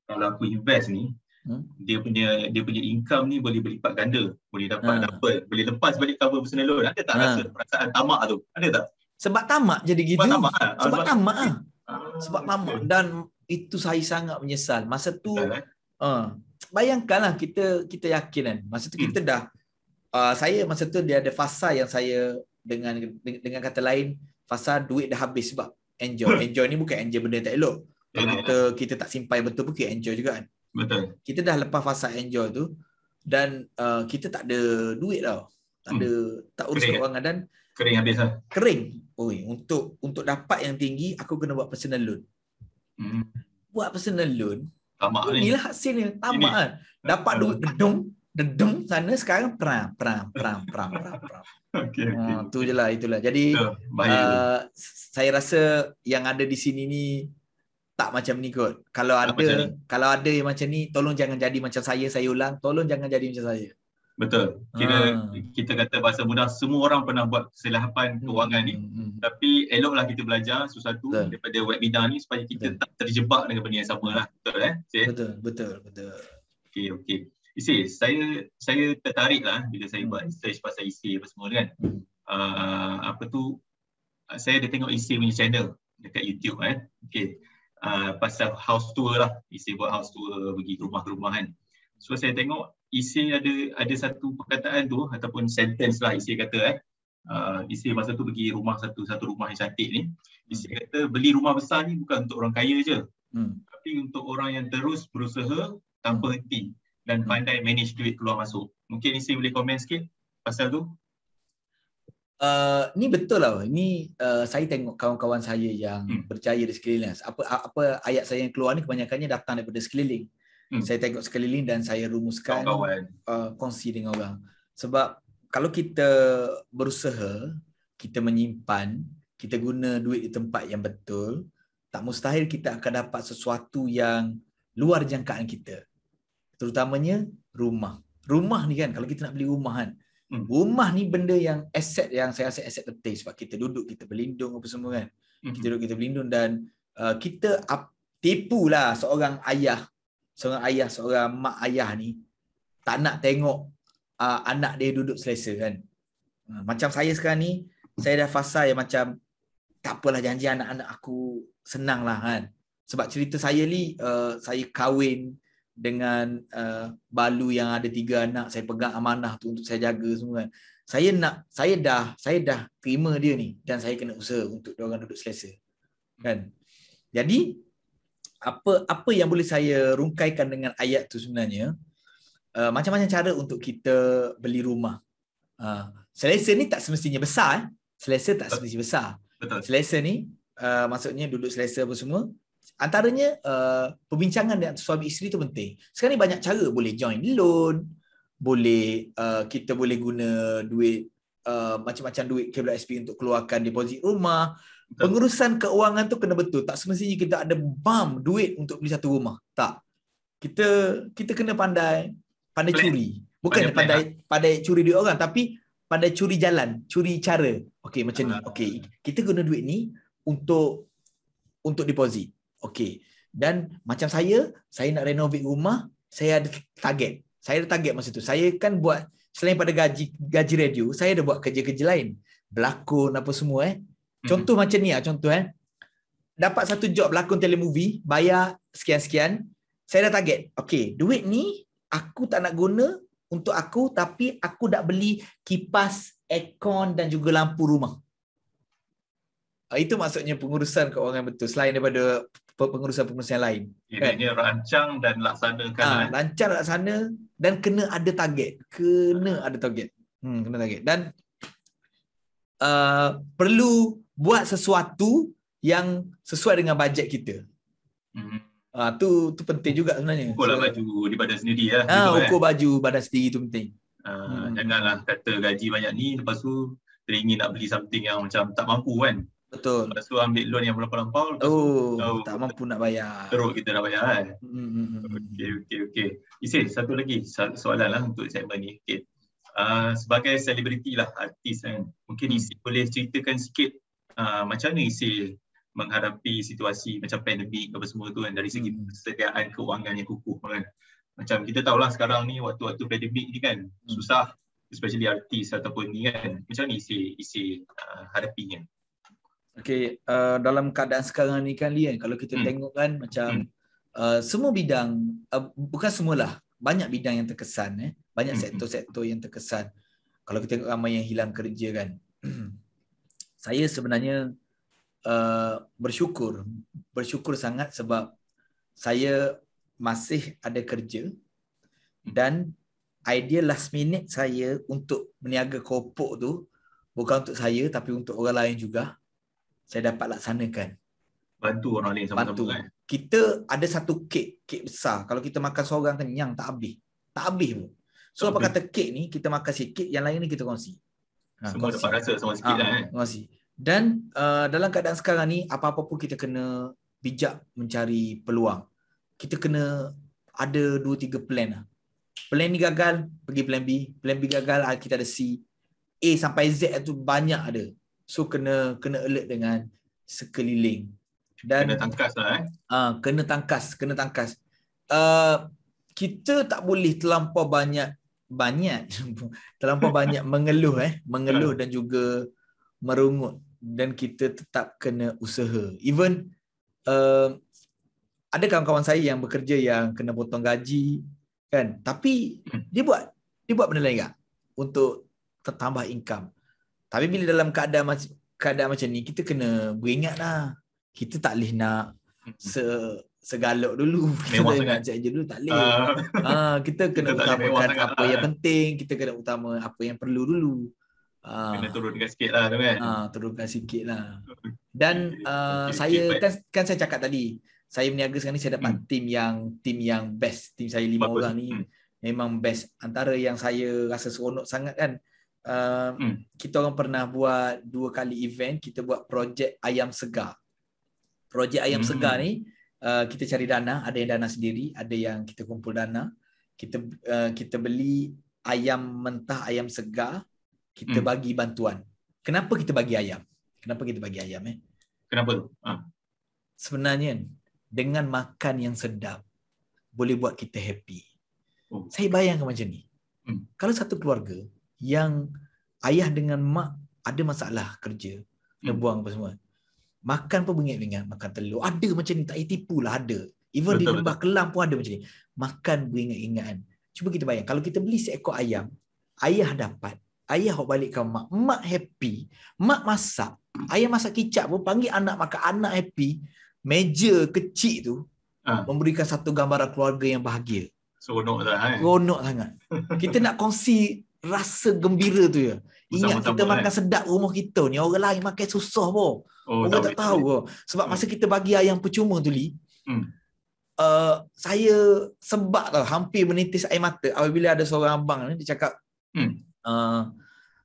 Speaker 1: kalau aku invest ni
Speaker 2: Hmm.
Speaker 1: dia punya dia punya income ni boleh berlipat ganda, boleh dapat
Speaker 2: Ha.
Speaker 1: double, boleh lepas balik cover personal loan. Ada tak
Speaker 2: Ha.
Speaker 1: rasa perasaan tamak tu? Ada tak?
Speaker 2: Sebab tamak jadi gitu.
Speaker 1: Sebab tamak ah.
Speaker 2: Sebab tamak. Ah, Sebab tamak dan itu saya sangat menyesal. Masa tu
Speaker 1: eh?
Speaker 2: uh, bayangkanlah kita kita yakin kan. Masa tu
Speaker 1: Hmm.
Speaker 2: kita dah uh, saya masa tu dia ada fasa yang saya dengan dengan, kata lain fasa duit dah habis sebab enjoy. Enjoy ni bukan enjoy benda tak elok. Kalau
Speaker 1: Eh,
Speaker 2: kita kita tak simpan betul pun kita enjoy juga kan.
Speaker 1: Betul.
Speaker 2: Kita dah lepas fasa enjoy tu dan uh, kita tak ada duit tau. Tak ada tak urus
Speaker 1: Kering, eh?
Speaker 2: dan
Speaker 1: Kering habis lah.
Speaker 2: kering. Oi, untuk untuk dapat yang tinggi aku kena buat personal loan.
Speaker 1: Hmm.
Speaker 2: Buat personal loan
Speaker 1: Tamak ni.
Speaker 2: Inilah hasilnya. Tamak kan. Dapat duit dedung, dedung sana sekarang perang, perang, perang, perang, perang, perang.
Speaker 1: Okey okey.
Speaker 2: Ha, tu je lah, itulah. Jadi
Speaker 1: Betul. Bahaya. tu.
Speaker 2: uh, saya rasa yang ada di sini ni tak macam ni kot. Kalau
Speaker 1: Tak
Speaker 2: ada, kalau ada yang macam ni, tolong jangan jadi macam saya. Saya ulang, tolong jangan jadi macam saya.
Speaker 1: Betul. Kira
Speaker 2: Ah.
Speaker 1: kita kata bahasa mudah semua orang pernah buat kesilapan kewangan ni.
Speaker 2: Hmm, hmm.
Speaker 1: Tapi eloklah kita belajar sesuatu
Speaker 2: Betul.
Speaker 1: daripada webinar ni supaya kita
Speaker 2: Betul.
Speaker 1: tak terjebak dengan benda yang sama lah. Betul eh? Cik?
Speaker 2: Betul, betul, betul.
Speaker 1: Okey, okey. Isi, saya saya tertarik lah bila saya
Speaker 2: Hmm.
Speaker 1: buat research pasal isi apa semua kan.
Speaker 2: Hmm.
Speaker 1: Uh, apa tu, saya ada tengok isi punya channel dekat YouTube eh. Okey. Uh, pasal house tour lah. Isi buat house tour pergi ke rumah-rumah kan. So saya tengok isi ada ada satu perkataan tu ataupun sentence lah isi kata eh. Uh, isi masa tu pergi rumah satu satu rumah yang cantik ni. Isi kata beli rumah besar ni bukan untuk orang kaya je
Speaker 2: Hmm.
Speaker 1: tapi untuk orang yang terus berusaha tanpa henti dan
Speaker 2: Hmm.
Speaker 1: pandai manage duit keluar masuk. Mungkin Isi boleh komen sikit pasal tu?
Speaker 2: Uh, ni betul lah. Ni uh, saya tengok kawan-kawan saya yang
Speaker 1: Hmm.
Speaker 2: berjaya di sekeliling. Apa apa ayat saya yang keluar ni kebanyakannya datang daripada sekeliling.
Speaker 1: Hmm.
Speaker 2: Saya tengok sekeliling dan saya rumuskan uh, kongsi dengan orang. Sebab kalau kita berusaha, kita menyimpan, kita guna duit di tempat yang betul, tak mustahil kita akan dapat sesuatu yang luar jangkaan kita. Terutamanya rumah. Rumah ni kan, kalau kita nak beli rumah kan,
Speaker 1: Hmm.
Speaker 2: rumah ni benda yang aset yang saya rasa aset penting sebab kita duduk, kita berlindung apa semua kan.
Speaker 1: Mhm.
Speaker 2: Kita duduk, kita berlindung dan uh, kita up, tipulah seorang ayah, seorang ayah, seorang mak ayah ni tak nak tengok uh, anak dia duduk selesa kan. Uh, macam saya sekarang ni, saya dah fasa yang macam tak apalah janji anak-anak aku senang lah kan. Sebab cerita saya ni, uh, saya kahwin dengan uh, balu yang ada tiga anak, saya pegang amanah tu untuk saya jaga semua kan. Saya nak, saya dah, saya dah terima dia ni dan saya kena usaha untuk dia orang duduk selesa. Kan? Jadi apa apa yang boleh saya rungkaikan dengan ayat tu sebenarnya uh, macam-macam cara untuk kita beli rumah. Uh, selesa ni tak semestinya besar eh. Selesa tak semestinya besar.
Speaker 1: Betul.
Speaker 2: Selesa ni uh, maksudnya duduk selesa apa semua. Antaranya uh, perbincangan dengan suami isteri tu penting. Sekarang ni banyak cara boleh join loan, boleh uh, kita boleh guna duit uh, macam-macam duit KWSP untuk keluarkan deposit rumah.
Speaker 1: Betul.
Speaker 2: Pengurusan keuangan tu kena betul. Tak semestinya kita ada bam duit untuk beli satu rumah. Tak. Kita kita kena pandai pandai
Speaker 1: Plan.
Speaker 2: curi. Bukan
Speaker 1: Pandai plan,
Speaker 2: pandai pandai curi duit orang tapi pandai curi jalan, curi cara. Okey macam ni.
Speaker 1: Ah.
Speaker 2: Okey, kita guna duit ni untuk untuk deposit. Okey. Dan macam saya, saya nak renovate rumah, saya ada target. Saya ada target masa tu. Saya kan buat selain pada gaji gaji radio, saya ada buat kerja-kerja lain. Berlakon apa semua eh. Contoh macam ni ah, contoh eh. Dapat satu job berlakon telemovie, bayar sekian-sekian. Saya dah target. Okey, duit ni aku tak nak guna untuk aku tapi aku dak beli kipas, aircon dan juga lampu rumah. Ah, Itu maksudnya pengurusan keuangan betul selain daripada pengurusan-pengurusan lain.
Speaker 1: Kiranya rancang dan laksanakan.
Speaker 2: Ah,
Speaker 1: eh.
Speaker 2: lancar kat sana dan kena ada target. Kena ada target. Hmm, kena target. Dan uh, perlu buat sesuatu yang sesuai dengan bajet kita.
Speaker 1: Hmm.
Speaker 2: Ah, tu tu penting juga sebenarnya.
Speaker 1: Ukur lah
Speaker 2: So,
Speaker 1: baju di badan sendiri lah. Gitu, eh.
Speaker 2: ukur baju badan sendiri tu penting.
Speaker 1: Ah,
Speaker 2: Hmm.
Speaker 1: Janganlah kata gaji banyak ni, lepas tu teringin nak beli something yang macam tak mampu kan.
Speaker 2: Betul.
Speaker 1: Lepas tu ambil loan yang melampau-lampau, tu
Speaker 2: Oh,
Speaker 1: Oh.
Speaker 2: tak mampu nak bayar.
Speaker 1: teruk kita nak bayar kan.
Speaker 2: Hmm, hmm, hmm, hmm.
Speaker 1: Okey, okey, okey. Isin, satu lagi so- soalan lah untuk segmen ni. Okay. Uh, sebagai selebriti lah, artis kan. Mungkin
Speaker 2: Hmm.
Speaker 1: Isin boleh ceritakan sikit uh, macam mana Isin menghadapi situasi macam pandemik apa semua tu kan dari segi
Speaker 2: Hmm.
Speaker 1: persediaan keuangan yang kukuh kan. Macam kita tahulah sekarang ni waktu-waktu pandemik ni kan
Speaker 2: Hmm.
Speaker 1: susah especially artis ataupun ni kan. Macam ni Isin, Isin uh, hadapinya.
Speaker 2: Okey, uh, dalam keadaan sekarang ni kan Lian, kalau kita
Speaker 1: Hmm.
Speaker 2: tengok kan macam
Speaker 1: Hmm.
Speaker 2: uh, semua bidang uh, bukan semualah, banyak bidang yang terkesan eh. Banyak
Speaker 1: Hmm.
Speaker 2: sektor-sektor yang terkesan. Kalau kita tengok ramai yang hilang kerja kan. saya sebenarnya uh, bersyukur, bersyukur sangat sebab saya masih ada kerja dan idea last minute saya untuk meniaga kopok tu bukan untuk saya tapi untuk orang lain juga saya dapat laksanakan.
Speaker 1: Bantu orang lain sama-sama
Speaker 2: Bantu.
Speaker 1: kan.
Speaker 2: Kita ada satu kek, kek besar. Kalau kita makan seorang kenyang tak habis. Tak habis pun. So apa kata kek ni kita makan sikit, yang lain ni kita kongsi. Ha,
Speaker 1: Semua dapat rasa sama sikit lah kan.
Speaker 2: kongsi. Dan uh, dalam keadaan sekarang ni apa-apa pun kita kena bijak mencari peluang. Kita kena ada dua tiga plan lah. Plan ni gagal, pergi plan B. Plan B gagal, ah, kita ada C. A sampai Z tu banyak ada. So kena kena alert dengan sekeliling. Dan
Speaker 1: Kena tangkas lah eh.
Speaker 2: Ah, kena tangkas, kena tangkas. Uh, kita tak boleh terlampau banyak banyak terlampau banyak mengeluh eh, mengeluh dan juga merungut dan kita tetap kena usaha. Even uh, ada kawan-kawan saya yang bekerja yang kena potong gaji kan, tapi
Speaker 1: Hmm.
Speaker 2: dia buat dia buat benda lain tak untuk tambah income. Tapi bila dalam keadaan macam keadaan macam ni kita kena beringat lah. Kita tak boleh nak se segalak dulu. Kita
Speaker 1: Mewah
Speaker 2: nak
Speaker 1: sangat.
Speaker 2: je dulu tak boleh.
Speaker 1: Ah,
Speaker 2: Ah, kita kena
Speaker 1: Kita
Speaker 2: utamakan
Speaker 1: sangat
Speaker 2: apa
Speaker 1: lah.
Speaker 2: yang penting, kita kena utama apa yang perlu dulu. Ah,
Speaker 1: kena turunkan sikit lah tu kan.
Speaker 2: ah, turunkan sikit lah. Dan uh,
Speaker 1: Okay,
Speaker 2: saya
Speaker 1: okay,
Speaker 2: kan kan saya cakap tadi, saya berniaga sekarang ni saya dapat
Speaker 1: Hmm.
Speaker 2: tim yang tim yang best. Tim saya lima
Speaker 1: Bagus.
Speaker 2: orang ni
Speaker 1: Hmm.
Speaker 2: memang best. Antara yang saya rasa seronok sangat kan, uh,
Speaker 1: Hmm.
Speaker 2: kita orang pernah buat dua kali event, kita buat projek ayam segar. Projek ayam
Speaker 1: Hmm.
Speaker 2: segar ni uh, kita cari dana, ada yang dana sendiri, ada yang kita kumpul dana. Kita uh, kita beli ayam mentah, ayam segar, kita
Speaker 1: Hmm.
Speaker 2: bagi bantuan. Kenapa kita bagi ayam? Kenapa kita bagi ayam eh?
Speaker 1: Kenapa tu? Ah.
Speaker 2: Sebenarnya dengan makan yang sedap boleh buat kita happy.
Speaker 1: Oh.
Speaker 2: Saya bayangkan macam ni.
Speaker 1: Hmm.
Speaker 2: Kalau satu keluarga yang ayah dengan mak ada masalah kerja, kena
Speaker 1: Hmm.
Speaker 2: buang apa semua. Makan pun beringat-ingat, makan telur. Ada macam ni, tak payah tipu lah ada. Even di
Speaker 1: Betul,
Speaker 2: lembah kelam pun ada macam ni. Makan beringat-ingat. Cuba kita bayang, kalau kita beli seekor ayam, ayah dapat, ayah bawa balik ke mak, mak happy, mak masak, ayah masak kicap pun panggil anak makan, anak happy, meja kecil tu
Speaker 1: Ah.
Speaker 2: memberikan satu gambaran keluarga yang bahagia.
Speaker 1: Seronok lah eh.
Speaker 2: Ronok sangat. Kita nak kongsi rasa gembira tu ya. Ingat kita makan
Speaker 1: eh.
Speaker 2: sedap rumah kita ni. Orang lain makan susah pun.
Speaker 1: Oh,
Speaker 2: Orang tak tahu pun. Sebab masa kita bagi ayam percuma tu Li,
Speaker 1: Hmm.
Speaker 2: uh, saya sebab tau hampir menitis air mata apabila ada seorang abang ni dia cakap
Speaker 1: Hmm.
Speaker 2: uh,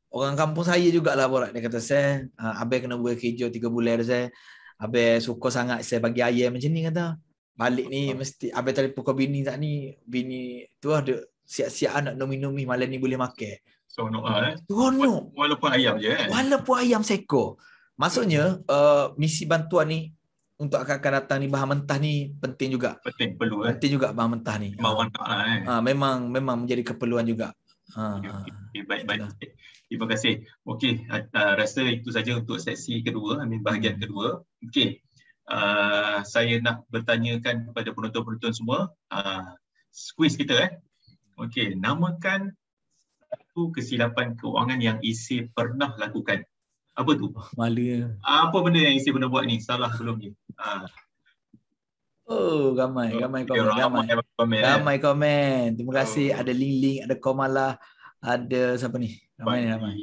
Speaker 2: orang kampung saya jugalah borak dia kata saya uh, abai kena buat kerja tiga bulan saya abai suka sangat saya bagi ayam macam ni kata balik ni mesti abai tadi pukul bini tak ni bini tu ada siap-siap anak nomi-nomi malam ni boleh makan
Speaker 1: Seronok lah eh.
Speaker 2: Seronok.
Speaker 1: Walaupun ayam je kan.
Speaker 2: Walaupun ayam seko. Maksudnya uh, misi bantuan ni untuk akan datang ni bahan mentah ni penting juga.
Speaker 1: Penting, perlu eh.
Speaker 2: Penting juga bahan mentah ni.
Speaker 1: Memang tak lah eh.
Speaker 2: Ha, memang memang menjadi keperluan juga. Ha,
Speaker 1: Okay, okay, okay. Baik, baik. Okay. Terima kasih. Okey, uh, rasa itu saja untuk sesi kedua, I mean bahagian kedua. Okey. Uh, saya nak bertanyakan kepada penonton-penonton semua, uh, quiz kita eh. Okey, namakan satu kesilapan keuangan yang isi pernah lakukan. Apa tu?
Speaker 2: Malu.
Speaker 1: Apa benda yang isi pernah buat ni? Salah belum ni? Uh,
Speaker 2: Oh, ramai, ramai komen, ramai.
Speaker 1: komen. eh.
Speaker 2: Ramai komen. Terima kasih.
Speaker 1: Oh.
Speaker 2: Ada link-link, ada Komala, ada siapa ni? Ramai ni, ramai.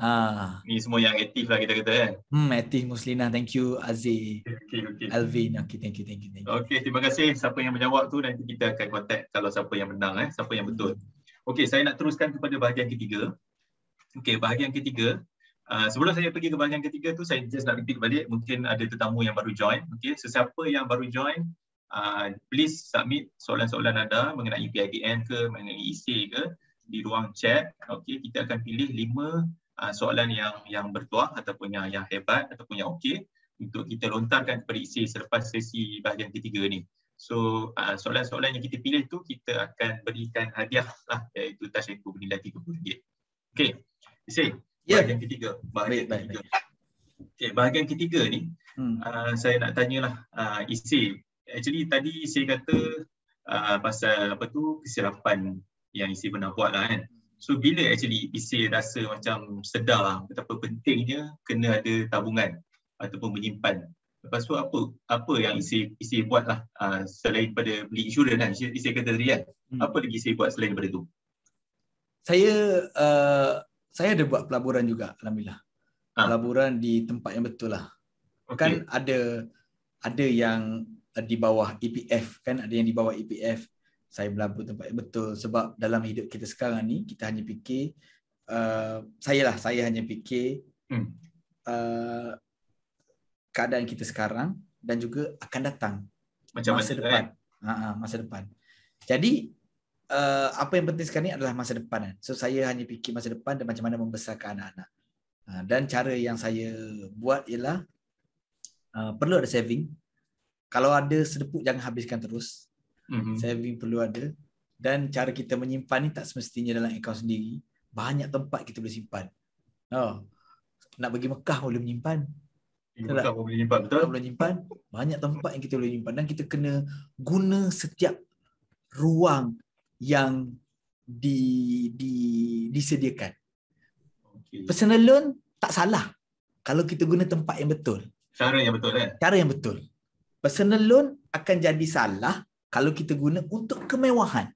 Speaker 2: Ha.
Speaker 1: Ni semua yang aktif lah kita kata kan.
Speaker 2: Hmm, Atif Muslina. Thank you, Aziz.
Speaker 1: Okey, okey.
Speaker 2: Alvin. Okay, thank you, thank you, thank you.
Speaker 1: Okey, terima kasih. Siapa yang menjawab tu nanti kita akan contact kalau siapa yang menang eh, siapa yang betul. Okey, saya nak teruskan kepada bahagian ketiga. Okey, bahagian ketiga. Uh, sebelum saya pergi ke bahagian ketiga tu, saya just nak repeat balik. Mungkin ada tetamu yang baru join. Okey, sesiapa yang baru join, uh, please submit soalan-soalan anda mengenai PIDN ke, mengenai ISE ke di ruang chat. Okey, kita akan pilih lima uh, soalan yang yang bertuah ataupun yang yang hebat ataupun yang okey untuk kita lontarkan kepada ISE selepas sesi bahagian ketiga ni. So uh, soalan-soalan yang kita pilih tu kita akan berikan hadiah lah iaitu touch go bernilai RM30. Okey. ISE,
Speaker 2: Ya.
Speaker 1: bahagian ketiga. Bahagian
Speaker 2: Baik, baik,
Speaker 1: ketiga. Okey, bahagian ketiga ni
Speaker 2: Hmm.
Speaker 1: uh, saya nak tanyalah uh, ISE. Actually tadi ISE kata uh, pasal apa tu kesilapan yang ISE pernah buat lah kan. So bila actually ISE rasa macam sedar betapa pentingnya kena ada tabungan ataupun menyimpan. Lepas tu apa apa yang ISE ISE buat lah uh, selain pada beli insurans kan. ISE kata tadi kan.
Speaker 2: Hmm.
Speaker 1: Apa lagi ISE buat selain daripada tu?
Speaker 2: Saya uh, saya ada buat pelaburan juga alhamdulillah.
Speaker 1: Ah.
Speaker 2: Pelaburan di tempat yang betul lah.
Speaker 1: Okey.
Speaker 2: Kan ada ada yang di bawah EPF kan ada yang di bawah EPF. Saya berlabur tempat yang betul sebab dalam hidup kita sekarang ni kita hanya fikir uh, saya lah saya hanya fikir
Speaker 1: Hmm.
Speaker 2: uh, keadaan kita sekarang dan juga akan datang
Speaker 1: Macam
Speaker 2: masa depan.
Speaker 1: kan?
Speaker 2: Ha, ha, masa depan. Jadi uh, apa yang penting sekarang ni adalah masa depan kan. So saya hanya fikir masa depan dan macam mana membesarkan anak-anak. Ha, dan cara yang saya buat ialah uh, perlu ada saving. Kalau ada sedeput jangan habiskan terus.
Speaker 1: Mhm.
Speaker 2: Saving perlu ada. Dan cara kita menyimpan ni tak semestinya dalam akaun sendiri. Banyak tempat kita boleh simpan. Oh. Nak pergi Mekah boleh menyimpan.
Speaker 1: Betul tak? Boleh nyimpan betul?
Speaker 2: Boleh nyimpan banyak tempat yang kita boleh nyimpan dan kita kena guna setiap ruang yang di, di disediakan.
Speaker 1: Okey.
Speaker 2: Personal loan tak salah kalau kita guna tempat yang betul,
Speaker 1: Cara yang betul kan?
Speaker 2: cara yang betul. Personal loan akan jadi salah kalau kita guna untuk kemewahan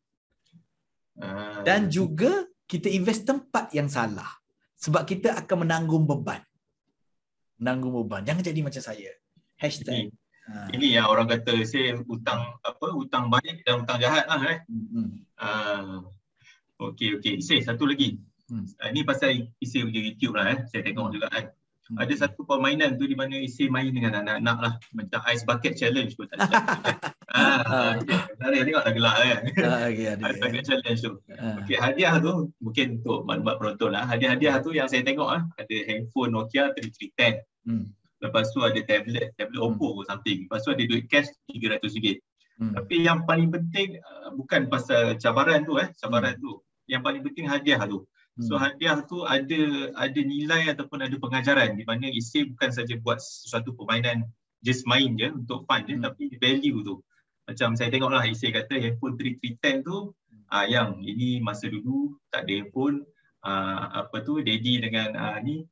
Speaker 1: Ah,
Speaker 2: dan juga kita invest tempat yang salah sebab kita akan menanggung beban. Menanggung beban. Jangan jadi macam saya. Hashtag. Ha.
Speaker 1: Ini yang orang kata saya hutang apa hutang baik dan hutang jahat lah eh.
Speaker 2: Hmm, hmm.
Speaker 1: Ah, okey okey. Say satu lagi.
Speaker 2: Hmm.
Speaker 1: Ah, ini pasal isi punya YouTube lah eh. Saya tengok juga kan.
Speaker 2: Hmm.
Speaker 1: Ada satu permainan tu di mana isi main dengan anak-anak lah. Macam Ice Bucket Challenge pun tak Ah, okay. Saya tengok dah gelak kan.
Speaker 2: Ah, okay, ada.
Speaker 1: Ice Bucket Challenge tu.
Speaker 2: Ah.
Speaker 1: Okey, hadiah tu mungkin untuk maklumat penonton lah. Hadiah-hadiah tu yang saya tengok ah ada handphone Nokia 3310.
Speaker 2: Hmm.
Speaker 1: Lepas tu ada tablet, tablet Oppo or something. Lepas tu ada duit cash RM300.
Speaker 2: Hmm.
Speaker 1: Tapi yang paling penting uh, bukan pasal cabaran tu eh, cabaran tu. Yang paling penting hadiah tu. So
Speaker 2: Hmm.
Speaker 1: hadiah tu ada ada nilai ataupun ada pengajaran di mana isi bukan saja buat sesuatu permainan just main je untuk fun je
Speaker 2: Hmm.
Speaker 1: tapi value tu. Macam saya tengok lah isi kata handphone 3310 tu ah yang ini masa dulu tak ada handphone ah apa tu daddy dengan ah ni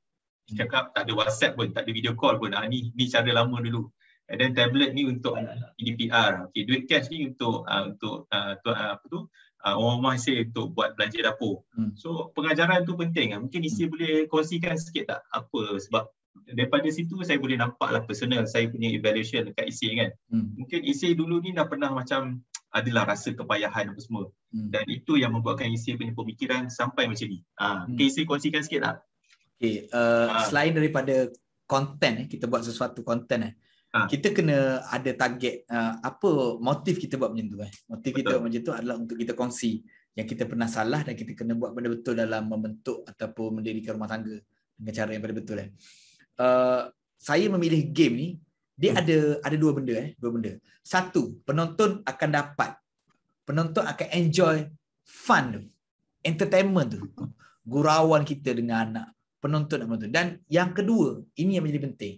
Speaker 1: cakap tak ada WhatsApp pun, tak ada video call pun. Ah ni ni cara lama dulu. And then tablet ni untuk PDPR. Okay, duit cash ni untuk uh, untuk uh, tu, uh, apa tu? Uh, orang rumah saya untuk buat belanja dapur.
Speaker 2: Hmm.
Speaker 1: So pengajaran tu penting. ah. Mungkin isi boleh kongsikan sikit tak apa sebab daripada situ saya boleh nampak lah personal saya punya evaluation dekat isi kan.
Speaker 2: Hmm.
Speaker 1: Mungkin isi dulu ni dah pernah macam adalah rasa kepayahan apa semua. Hmm. Dan itu yang membuatkan isi punya pemikiran sampai macam ni. Ah, hmm. Okay, isi kongsikan sikit tak?
Speaker 2: Okay, uh, ah. selain daripada konten, eh, kita buat sesuatu konten eh. Ha. Kita kena ada target uh, apa motif kita buat macam tu eh. Motif Betul. kita buat macam tu adalah untuk kita kongsi yang kita pernah salah dan kita kena buat benda betul dalam membentuk ataupun mendirikan rumah tangga dengan cara yang paling betul eh. Uh, saya memilih game ni dia hmm. ada ada dua benda eh, dua benda. Satu, penonton akan dapat penonton akan enjoy fun tu. Entertainment tu. Gurauan kita dengan anak penonton dan penonton. Dan yang kedua, ini yang menjadi penting.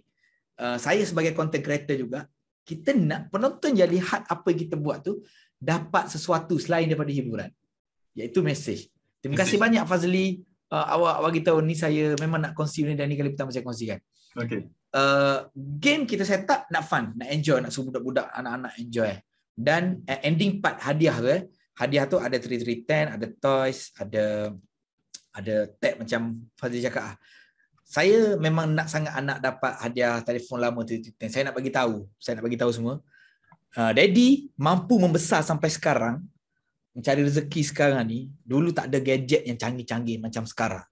Speaker 2: Uh, saya sebagai content creator juga, kita nak penonton yang lihat apa yang kita buat tu dapat sesuatu selain daripada hiburan. Iaitu message. Terima kasih banyak Fazli. Uh, awak bagi tahu ni saya memang nak kongsi ni dan ni kali pertama saya kongsikan.
Speaker 1: Okay.
Speaker 2: Uh, game kita set up nak fun, nak enjoy, nak suruh budak-budak, anak-anak enjoy. Dan uh, ending part hadiah tu eh. Hadiah tu ada 3310, ada toys, ada ada tag macam Fazli cakap ah saya memang nak sangat anak dapat hadiah telefon lama tu. Saya nak bagi tahu, saya nak bagi tahu semua. Uh, daddy mampu membesar sampai sekarang mencari rezeki sekarang ni, dulu tak ada gadget yang canggih-canggih macam sekarang.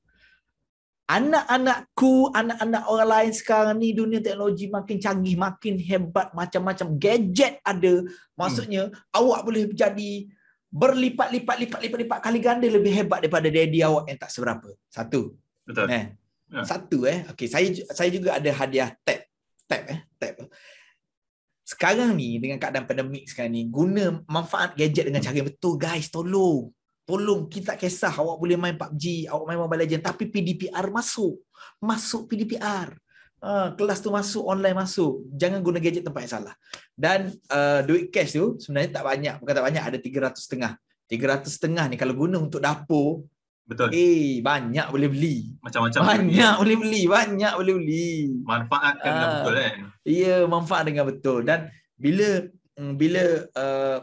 Speaker 2: Anak-anakku, anak-anak orang lain sekarang ni dunia teknologi makin canggih, makin hebat, macam-macam gadget ada. Maksudnya hmm. awak boleh jadi berlipat-lipat-lipat-lipat-lipat kali ganda lebih hebat daripada daddy awak yang tak seberapa. Satu.
Speaker 1: Betul.
Speaker 2: Eh. Ya. Satu eh. Okey, saya saya juga ada hadiah tab. Tab eh, tab. Sekarang ni dengan keadaan pandemik sekarang ni, guna manfaat gadget dengan cara yang betul guys, tolong. Tolong kita tak kisah awak boleh main PUBG, awak main Mobile Legend tapi PDPR masuk. Masuk PDPR. Uh, ah, kelas tu masuk, online masuk. Jangan guna gadget tempat yang salah. Dan uh, duit cash tu sebenarnya tak banyak. Bukan tak banyak, ada 300 setengah. 300 setengah ni kalau guna untuk dapur,
Speaker 1: Betul.
Speaker 2: Eh, banyak boleh beli.
Speaker 1: Macam-macam.
Speaker 2: Banyak boleh beli. Banyak boleh beli.
Speaker 1: Manfaatkan dengan ah. betul kan.
Speaker 2: Ya, manfaat dengan betul. Dan bila mm, bila uh,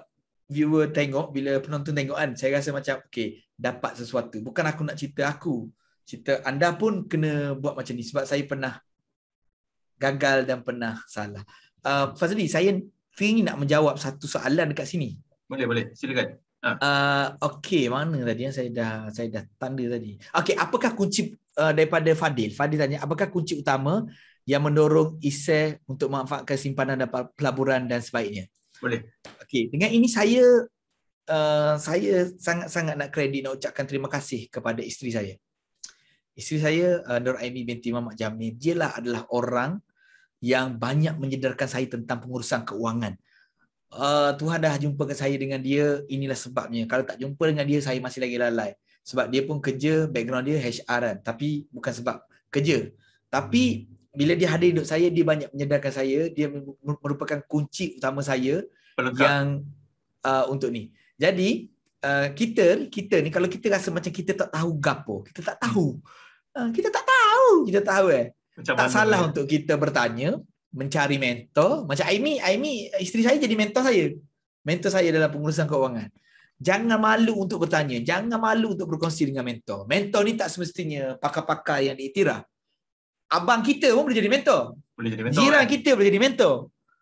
Speaker 2: viewer tengok, bila penonton tengok kan, saya rasa macam, okay, dapat sesuatu. Bukan aku nak cerita aku. Cerita anda pun kena buat macam ni. Sebab saya pernah gagal dan pernah salah. Uh, Fazli, saya ingin nak menjawab satu soalan dekat sini.
Speaker 1: Boleh, boleh. Silakan.
Speaker 2: Uh, okey, mana tadi yang saya dah saya dah tanda tadi. Okey, apakah kunci uh, daripada Fadil? Fadil tanya, apakah kunci utama yang mendorong ISE untuk memanfaatkan simpanan dan pelaburan dan sebaiknya?
Speaker 1: Boleh.
Speaker 2: Okey, dengan ini saya uh, saya sangat-sangat nak kredit nak ucapkan terima kasih kepada isteri saya. Isteri saya uh, Nur Aini binti Mamak Jamil, dia lah adalah orang yang banyak menyedarkan saya tentang pengurusan keuangan uh, Tuhan dah jumpa ke saya dengan dia, inilah sebabnya. Kalau tak jumpa dengan dia, saya masih lagi lalai. Sebab dia pun kerja, background dia HR kan. Tapi bukan sebab kerja. Tapi bila dia hadir hidup saya, dia banyak menyedarkan saya. Dia merupakan kunci utama saya Pelengkap. yang uh, untuk ni. Jadi, uh, kita kita ni, kalau kita rasa macam kita tak tahu gapo, kita tak tahu. Uh, kita tak tahu. Kita tahu eh. Macam tak salah ya? untuk kita bertanya mencari mentor. Macam Aimi Aimi isteri saya jadi mentor saya. Mentor saya dalam pengurusan keuangan jangan malu untuk bertanya. Jangan malu untuk berkongsi dengan mentor. Mentor ni tak semestinya pakar-pakar yang diiktiraf. Abang kita pun boleh jadi mentor.
Speaker 1: Boleh jadi mentor
Speaker 2: jiran kan? kita boleh jadi mentor.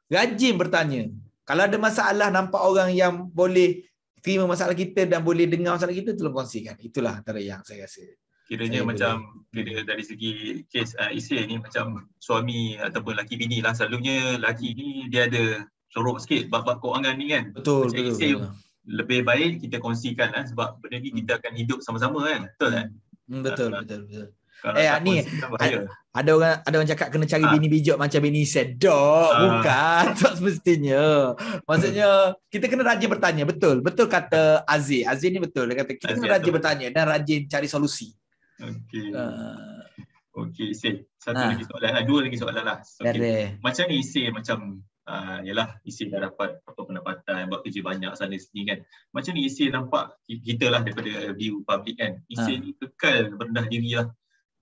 Speaker 2: Rajin bertanya. Kalau ada masalah nampak orang yang boleh terima masalah kita dan boleh dengar masalah kita tolong kongsikan. Itulah antara yang saya rasa
Speaker 1: kiranya saya macam kira dari segi kes uh, Isir ni macam suami ataupun laki bini lah selalunya laki ni dia ada sorok sikit bab-bab keuangan ni kan.
Speaker 2: Betul macam betul, Isir,
Speaker 1: betul. lebih baik kita kongsikan lah sebab benda ni kita akan hidup sama-sama kan. Betul kan?
Speaker 2: Hmm, betul uh, betul betul. eh ni ada orang ada orang cakap kena cari ha. bini bijak macam bini sedok. Ha. bukan tak semestinya. Maksudnya kita kena rajin bertanya. Betul betul kata Aziz. Aziz ni betul. Dia kata kita Aziz kena rajin bertanya dan rajin cari solusi
Speaker 1: Okey. Uh, Okey, Isi. Satu uh, lagi soalan lah. Dua lagi soalan lah. Okay. Macam ni Isi macam uh, yalah Isi dah dapat apa pendapatan buat kerja banyak sana sini kan. Macam ni Isi nampak kita lah daripada view public kan. Isi uh. ni kekal rendah diri lah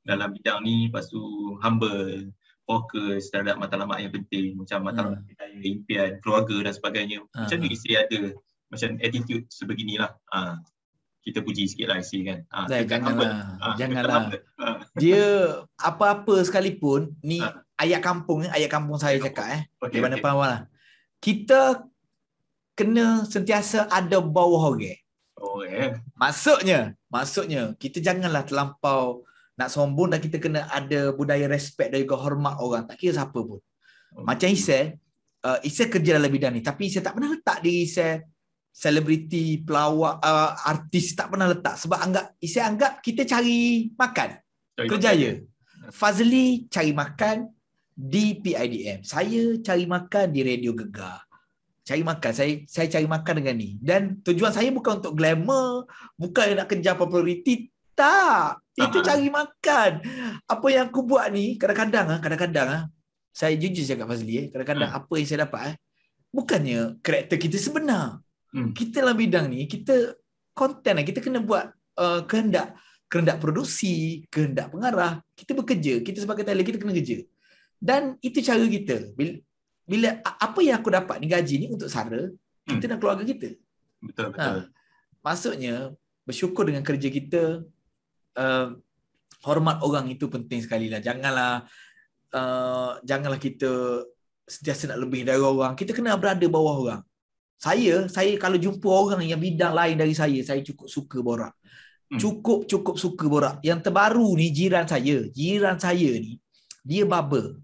Speaker 1: dalam bidang ni lepas tu humble fokus terhadap matlamat yang penting macam matlamat uh. impian keluarga dan sebagainya. Macam ni Isi ada macam attitude sebeginilah. Kita puji sikit lah IC kan.
Speaker 2: Ha, Dah, janganlah. Ha, janganlah. Ha. Dia apa-apa sekalipun, ni ha. ayat kampung, ayat kampung saya cakap eh. Okay, Di mana okay. lah. Kita kena sentiasa ada bawah orang.
Speaker 1: Oh eh.
Speaker 2: Maksudnya, maksudnya kita janganlah terlampau nak sombong dan kita kena ada budaya respect dan juga hormat orang. Tak kira siapa pun. Macam Isai, uh, Isai kerja dalam bidang ni. Tapi Isai tak pernah letak diri Isai selebriti, pelawak, uh, artis tak pernah letak. Sebab anggap Isai anggap kita cari makan.
Speaker 1: Cari
Speaker 2: Kerjaya. Fazli cari makan di PIDM. Saya cari makan di Radio Gegar. Cari makan. Saya saya cari makan dengan ni. Dan tujuan saya bukan untuk glamour, bukan nak kejar populariti. Tak. Itu
Speaker 1: Ah.
Speaker 2: cari makan. Apa yang aku buat ni, kadang-kadang, ah, kadang-kadang, ah, saya jujur cakap Fazli, eh, kadang-kadang apa yang saya dapat, eh, bukannya karakter kita sebenar.
Speaker 1: Hmm.
Speaker 2: Kita dalam bidang ni, kita konten lah. Kita kena buat uh, kehendak kehendak produksi, kehendak pengarah. Kita bekerja. Kita sebagai talent, kita kena kerja. Dan itu cara kita. Bila, bila apa yang aku dapat ni gaji ni untuk Sara, kita dan keluarga kita.
Speaker 1: Betul betul.
Speaker 2: Ha. Maksudnya, bersyukur dengan kerja kita, uh, hormat orang itu penting sekali lah. Janganlah uh, janganlah kita sentiasa nak lebih dari orang. Kita kena berada bawah orang. Saya, saya kalau jumpa orang yang bidang lain dari saya, saya cukup suka borak.
Speaker 1: Hmm.
Speaker 2: Cukup cukup suka borak. Yang terbaru ni jiran saya, jiran saya ni dia barber.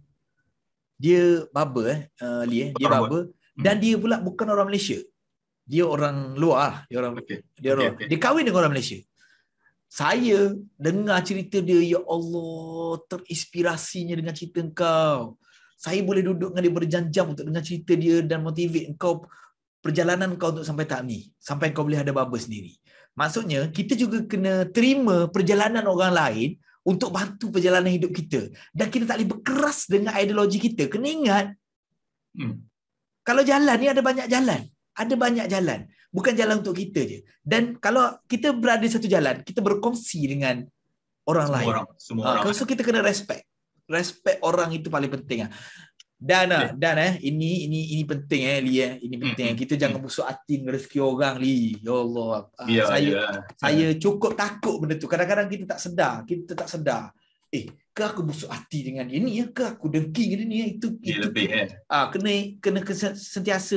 Speaker 2: Dia barber eh, uh, Lee, eh. dia
Speaker 1: Barber.
Speaker 2: barber dan dia pula bukan orang Malaysia. Dia orang luar lah. Dia orang
Speaker 1: Okey.
Speaker 2: dia orang
Speaker 1: okey.
Speaker 2: dia kahwin dengan orang Malaysia. Saya dengar cerita dia, ya Allah, terinspirasinya dengan cerita engkau. Saya boleh duduk dengan dia berjam-jam untuk dengar cerita dia dan motivate engkau perjalanan kau untuk sampai tahap ni. Sampai kau boleh ada barber sendiri. Maksudnya, kita juga kena terima perjalanan orang lain untuk bantu perjalanan hidup kita. Dan kita tak boleh berkeras dengan ideologi kita. Kena ingat,
Speaker 1: Hmm.
Speaker 2: kalau jalan ni ada banyak jalan. Ada banyak jalan. Bukan jalan untuk kita je. Dan kalau kita berada satu jalan, kita berkongsi dengan orang
Speaker 1: Semua
Speaker 2: lain.
Speaker 1: orang, semua
Speaker 2: Ha,
Speaker 1: orang.
Speaker 2: so kita kena respect. Respect orang itu paling penting ah. Dan ah, dan eh ini ini ini penting eh Li eh. Ini penting. eh.
Speaker 1: Hmm,
Speaker 2: Kita jangan busuk hati dengan rezeki orang Li. Ya Allah. Ah,
Speaker 1: Ya,
Speaker 2: saya
Speaker 1: ya.
Speaker 2: saya cukup takut benda tu. Kadang-kadang kita tak sedar, kita tak sedar. Eh, ke aku busuk hati dengan dia ni ya? Ke aku dengki dengan dia ni ya? Itu
Speaker 1: Dia
Speaker 2: itu
Speaker 1: lebih eh.
Speaker 2: ah kena kena kes- sentiasa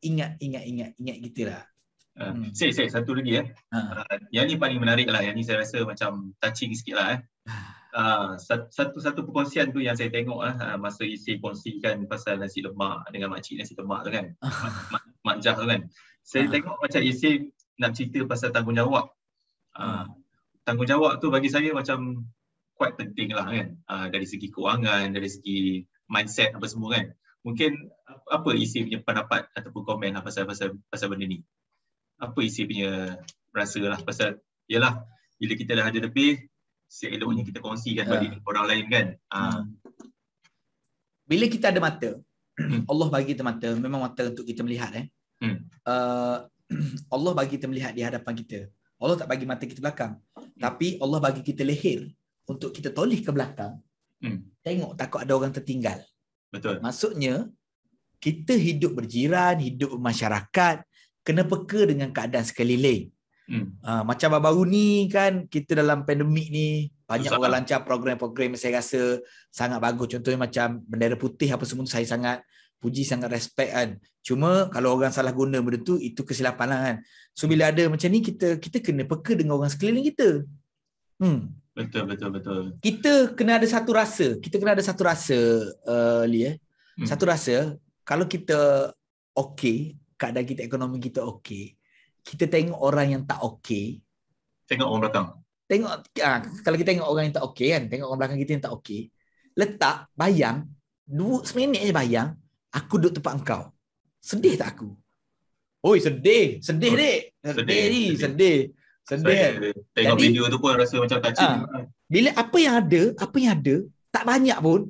Speaker 2: ingat ingat ingat ingat kita lah.
Speaker 1: Uh,
Speaker 2: Hmm.
Speaker 1: Sik, satu lagi eh.
Speaker 2: Ha.
Speaker 1: Uh, yang ni paling menarik lah. Yang ni saya rasa macam touching sikit lah eh. Uh, satu satu perkongsian tu yang saya tengok lah uh, masa isi kongsikan pasal nasi lemak dengan makcik nasi lemak tu kan. Mak, mak, mak Jah tu kan. Saya
Speaker 2: Ah.
Speaker 1: tengok macam isi nak cerita pasal tanggungjawab. Uh, tanggungjawab tu bagi saya macam quite penting lah kan. Uh, dari segi kewangan, dari segi mindset apa semua kan. Mungkin apa isi punya pendapat ataupun komen lah pasal pasal pasal benda ni apa isi punya rasa lah pasal yalah bila kita dah ada lebih seeloknya kita kongsikan bagi orang lain kan
Speaker 2: Hmm. Bila kita ada mata,
Speaker 1: Hmm.
Speaker 2: Allah bagi kita mata, memang mata untuk kita melihat eh.
Speaker 1: Hmm.
Speaker 2: Uh, Allah bagi kita melihat di hadapan kita. Allah tak bagi mata kita belakang. Tapi Allah bagi kita leher untuk kita toleh ke belakang.
Speaker 1: Hmm.
Speaker 2: Tengok takut ada orang tertinggal.
Speaker 1: betul
Speaker 2: Maksudnya kita hidup berjiran, hidup bermasyarakat, kena peka dengan keadaan sekeliling.
Speaker 1: Hmm.
Speaker 2: Uh, macam baru-baru ni kan kita dalam pandemik ni banyak
Speaker 1: Susah.
Speaker 2: orang lancar program-program yang saya rasa sangat bagus. Contohnya macam bendera putih apa semua tu saya sangat puji sangat respect kan. Cuma kalau orang salah guna benda tu itu kesilapan lah kan. So bila ada macam ni kita kita kena peka dengan orang sekeliling kita. Hmm.
Speaker 1: betul betul betul
Speaker 2: Kita kena ada satu rasa. Kita kena ada satu rasa uh, Lee eh.
Speaker 1: Hmm.
Speaker 2: Satu rasa kalau kita okey, keadaan kita ekonomi kita okey, kita tengok orang yang tak okey,
Speaker 1: tengok orang belakang
Speaker 2: tengok ah, kalau kita tengok orang yang tak okey kan, tengok orang belakang kita yang tak okey, letak bayang dua seminit je bayang, aku duduk tempat engkau. Sedih tak aku? Oi, sedih, sedih
Speaker 1: Oh,
Speaker 2: dek. Sedih
Speaker 1: sedih, sedih.
Speaker 2: sedih. Sedih kan?
Speaker 1: saya tengok
Speaker 2: Jadi-
Speaker 1: video tu pun rasa macam touching
Speaker 2: Ah. Bila apa yang ada, apa yang ada, tak banyak pun.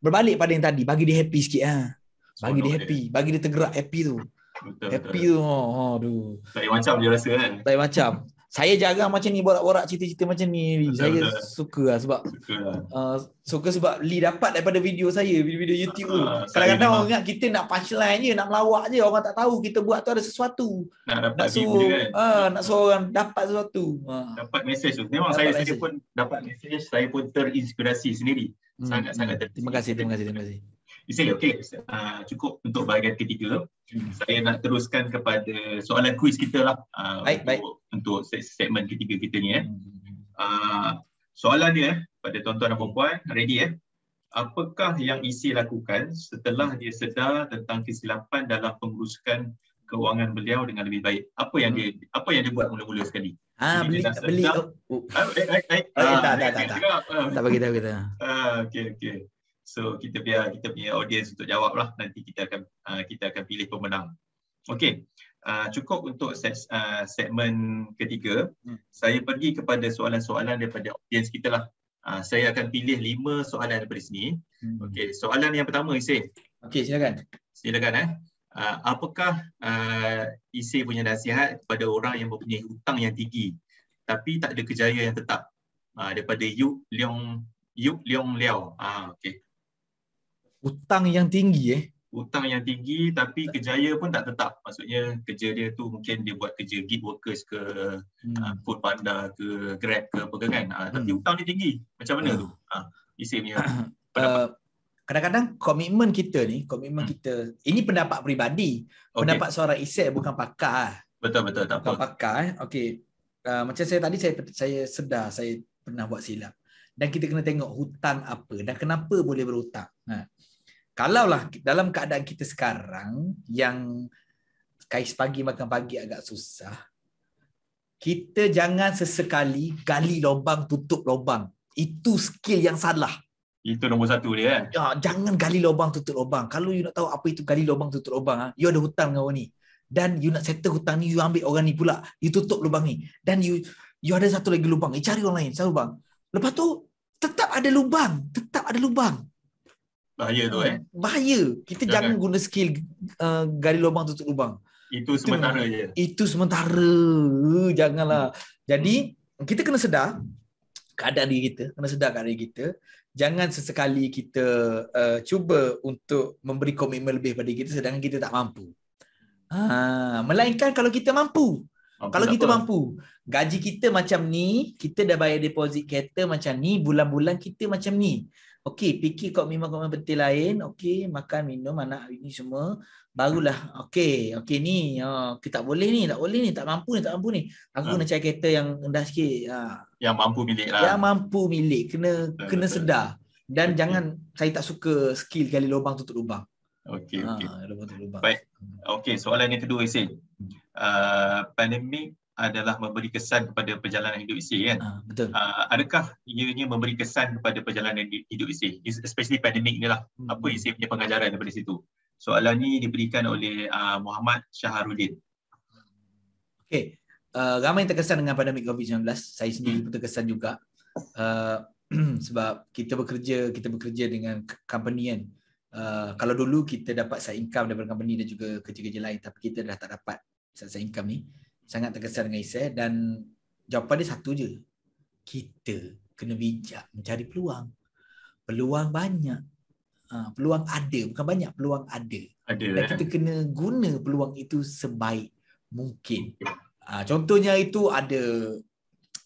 Speaker 2: Berbalik pada yang tadi, bagi dia happy sikit ah. Bagi dia happy, bagi dia tergerak happy tu.
Speaker 1: Betul
Speaker 2: Happy
Speaker 1: betul
Speaker 2: tu. Oh, aduh.
Speaker 1: lain macam dia rasa kan
Speaker 2: Lain macam. Saya jarang macam ni borak-borak cerita-cerita macam ni.
Speaker 1: Betul,
Speaker 2: Saya
Speaker 1: betul.
Speaker 2: suka lah sebab
Speaker 1: suka lah
Speaker 2: uh, suka sebab Lee dapat daripada video saya, video-video YouTube tu.
Speaker 1: Ah, saya
Speaker 2: Kadang-kadang
Speaker 1: memang-
Speaker 2: orang ingat kita nak punchline je, nak melawak je. Orang tak tahu kita buat tu ada sesuatu.
Speaker 1: nak dapat
Speaker 2: Nak
Speaker 1: view
Speaker 2: suruh,
Speaker 1: je kan
Speaker 2: ah, nak suruh orang dapat sesuatu. Ah.
Speaker 1: dapat message tu memang
Speaker 2: Dapat
Speaker 1: saya
Speaker 2: message.
Speaker 1: sendiri pun dapat message saya pun terinspirasi sendiri
Speaker 2: Hmm,
Speaker 1: Sangat-sangat
Speaker 2: hmm. Terima kasih, terima kasih, terima kasih.
Speaker 1: Isi, okey. Uh, cukup untuk bahagian ketiga. Hmm. Saya nak teruskan kepada soalan kuis kita lah.
Speaker 2: Uh, baik,
Speaker 1: untuk,
Speaker 2: baik.
Speaker 1: Untuk segmen ketiga kita ni. Eh. Uh, soalan dia, pada tuan-tuan dan puan ready eh? Apakah yang isi lakukan setelah dia sedar tentang kesilapan dalam pengurusan keuangan beliau dengan lebih baik? Apa yang dia apa yang dia buat mula-mula sekali?
Speaker 2: Ah, beli beli. Oh, oh. Eh, eh, eh. Oh, ah, tak, tak, tak, tak. Tak bagi tahu kita.
Speaker 1: Ah, okey, okey. So kita biar kita punya audience untuk jawab lah. Nanti kita akan uh, kita akan pilih pemenang. Okey, uh, cukup untuk set, uh, segmen ketiga. Hmm. Saya pergi kepada soalan-soalan daripada audience kita lah. Uh, saya akan pilih lima soalan daripada sini. Hmm. Okey, soalan yang pertama Isi.
Speaker 2: Okey, silakan.
Speaker 1: Silakan eh. Uh, apakah uh, Isi punya nasihat kepada orang yang mempunyai hutang yang tinggi tapi tak ada kejayaan yang tetap? Uh, daripada Yu Leong Yu Leong Liao. Ah, okey
Speaker 2: hutang yang tinggi eh.
Speaker 1: Hutang yang tinggi tapi kejaya pun tak tetap. Maksudnya kerja dia tu mungkin dia buat kerja gig workers ke hmm. uh, food panda ke grab ke apa kan? Uh, tapi hmm. hutang dia tinggi. Macam mana uh. tu? Ha uh, isi punya
Speaker 2: uh, kadang-kadang komitmen kita ni komitmen hmm. kita ini pendapat peribadi okay. pendapat seorang isek bukan pakar
Speaker 1: betul betul tak
Speaker 2: bukan apa. pakar eh. Okey. Uh, macam saya tadi saya saya sedar saya pernah buat silap. Dan kita kena tengok hutang apa dan kenapa boleh berhutang ha kalaulah dalam keadaan kita sekarang yang kais pagi makan pagi agak susah kita jangan sesekali gali lubang tutup lubang. Itu skill yang salah.
Speaker 1: Itu nombor satu dia kan?
Speaker 2: Ya, jangan gali lubang tutup lubang. Kalau you nak tahu apa itu gali lubang tutup lubang ha? you ada hutang dengan orang ni. Dan you nak settle hutang ni you ambil orang ni pula. You tutup lubang ni. Dan you you ada satu lagi lubang you cari orang lain. Satu lubang. Lepas tu tetap ada lubang. Tetap ada lubang
Speaker 1: Bahaya tu eh.
Speaker 2: Bahaya. Kita jangan, jangan guna skill uh, gali lubang tutup lubang.
Speaker 1: Itu sementara itu, je.
Speaker 2: Itu sementara. Janganlah. Jadi kita kena sedar keadaan diri kita, kena sedar keadaan diri kita. Jangan sesekali kita uh, cuba untuk memberi komitmen lebih pada kita sedangkan kita tak mampu. Ha, melainkan kalau kita mampu. mampu kalau kita apa? mampu. Gaji kita macam ni, kita dah bayar deposit kereta macam ni, bulan-bulan kita macam ni. Okey, fikir kau memang kau penting lain. Okey, makan, minum, anak ini semua. Barulah, okey, okey ni. Kita tak boleh ni, tak boleh ni, tak mampu ni, tak mampu ni. Aku ha. nak cari kereta yang rendah sikit. Uh.
Speaker 1: Yang mampu milik lah.
Speaker 2: Yang mampu milik. Kena betul, kena betul. sedar. Dan okay. jangan, saya tak suka skill gali lubang tutup lubang.
Speaker 1: Okey, okey. Baik. Okey, soalan yang kedua, Isin. Uh, pandemik adalah memberi kesan kepada perjalanan hidup isi kan. Uh, betul. Uh, adakah ianya memberi kesan kepada perjalanan hidup isi? Especially pandemik ni lah. Hmm. Apa isi punya pengajaran daripada situ? Soalan ni diberikan oleh uh, Muhammad Syaharudin.
Speaker 2: Okay. Uh, ramai yang terkesan dengan pandemik COVID-19. Saya sendiri hmm. pun terkesan juga. Uh, sebab kita bekerja kita bekerja dengan company kan. Uh, kalau dulu kita dapat side income daripada company dan juga kerja-kerja lain tapi kita dah tak dapat side income ni sangat terkesan dengan Isai dan jawapan dia satu je. Kita kena bijak mencari peluang. Peluang banyak. Ha, peluang ada, bukan banyak, peluang ada.
Speaker 1: Ada.
Speaker 2: Dan eh? kita kena guna peluang itu sebaik mungkin. Ha, contohnya itu ada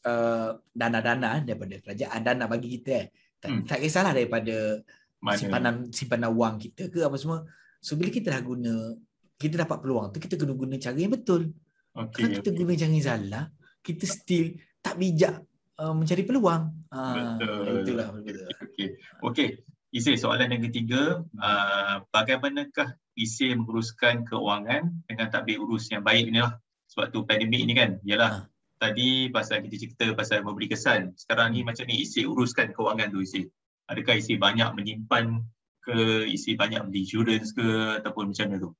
Speaker 2: uh, dana-dana daripada kerajaan, dana bagi kita. Eh. Tak, hmm. tak kisahlah daripada Mana? simpanan simpanan wang kita ke apa semua. So bila kita dah guna, kita dapat peluang tu, kita kena guna cara yang betul. Okay, Kalau kita okay. guna jangan salah, kita still tak bijak uh, mencari peluang.
Speaker 1: Uh, Itulah. Okey. Okey. Isi soalan yang ketiga, uh, bagaimanakah isi menguruskan keuangan dengan tabir urus yang baik ni lah. Sebab tu pandemik ni kan, ialah uh. tadi pasal kita cerita pasal memberi kesan. Sekarang ni macam ni isi uruskan keuangan tu isi. Adakah isi banyak menyimpan ke, isi banyak beli insurance ke ataupun macam mana tu?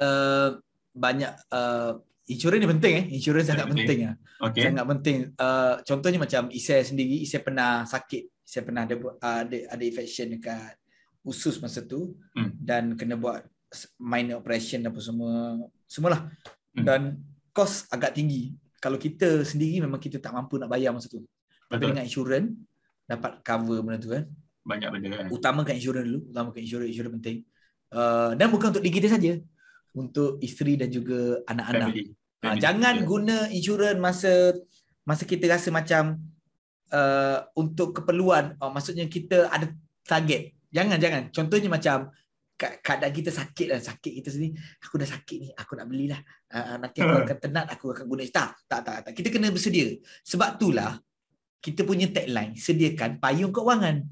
Speaker 2: Uh, banyak uh, insurans ni penting eh. Insurans sangat penting. ah. Okay. sangat penting. Uh, contohnya macam Isai sendiri Isai pernah sakit. Isai pernah ada uh, ada ada infection dekat usus masa tu. Hmm. dan kena buat minor operation apa semua semualah. Hmm. dan kos agak tinggi. Kalau kita sendiri memang kita tak mampu nak bayar masa tu. Betul. tapi dengan insurans dapat cover benda tu kan
Speaker 1: banyak benda kan
Speaker 2: utamakan insurans dulu. Utamakan insurans insurans penting. Uh, dan bukan untuk diri kita saja untuk isteri dan juga anak-anak. Ha, jangan yeah. guna insurans masa masa kita rasa macam uh, untuk keperluan. Uh, maksudnya kita ada target. Jangan jangan. Contohnya macam keadaan kita sakit lah sakit kita sini aku dah sakit ni aku nak belilah uh, nanti aku akan tenat aku akan guna tak tak tak tak kita kena bersedia sebab itulah kita punya tagline sediakan payung keuangan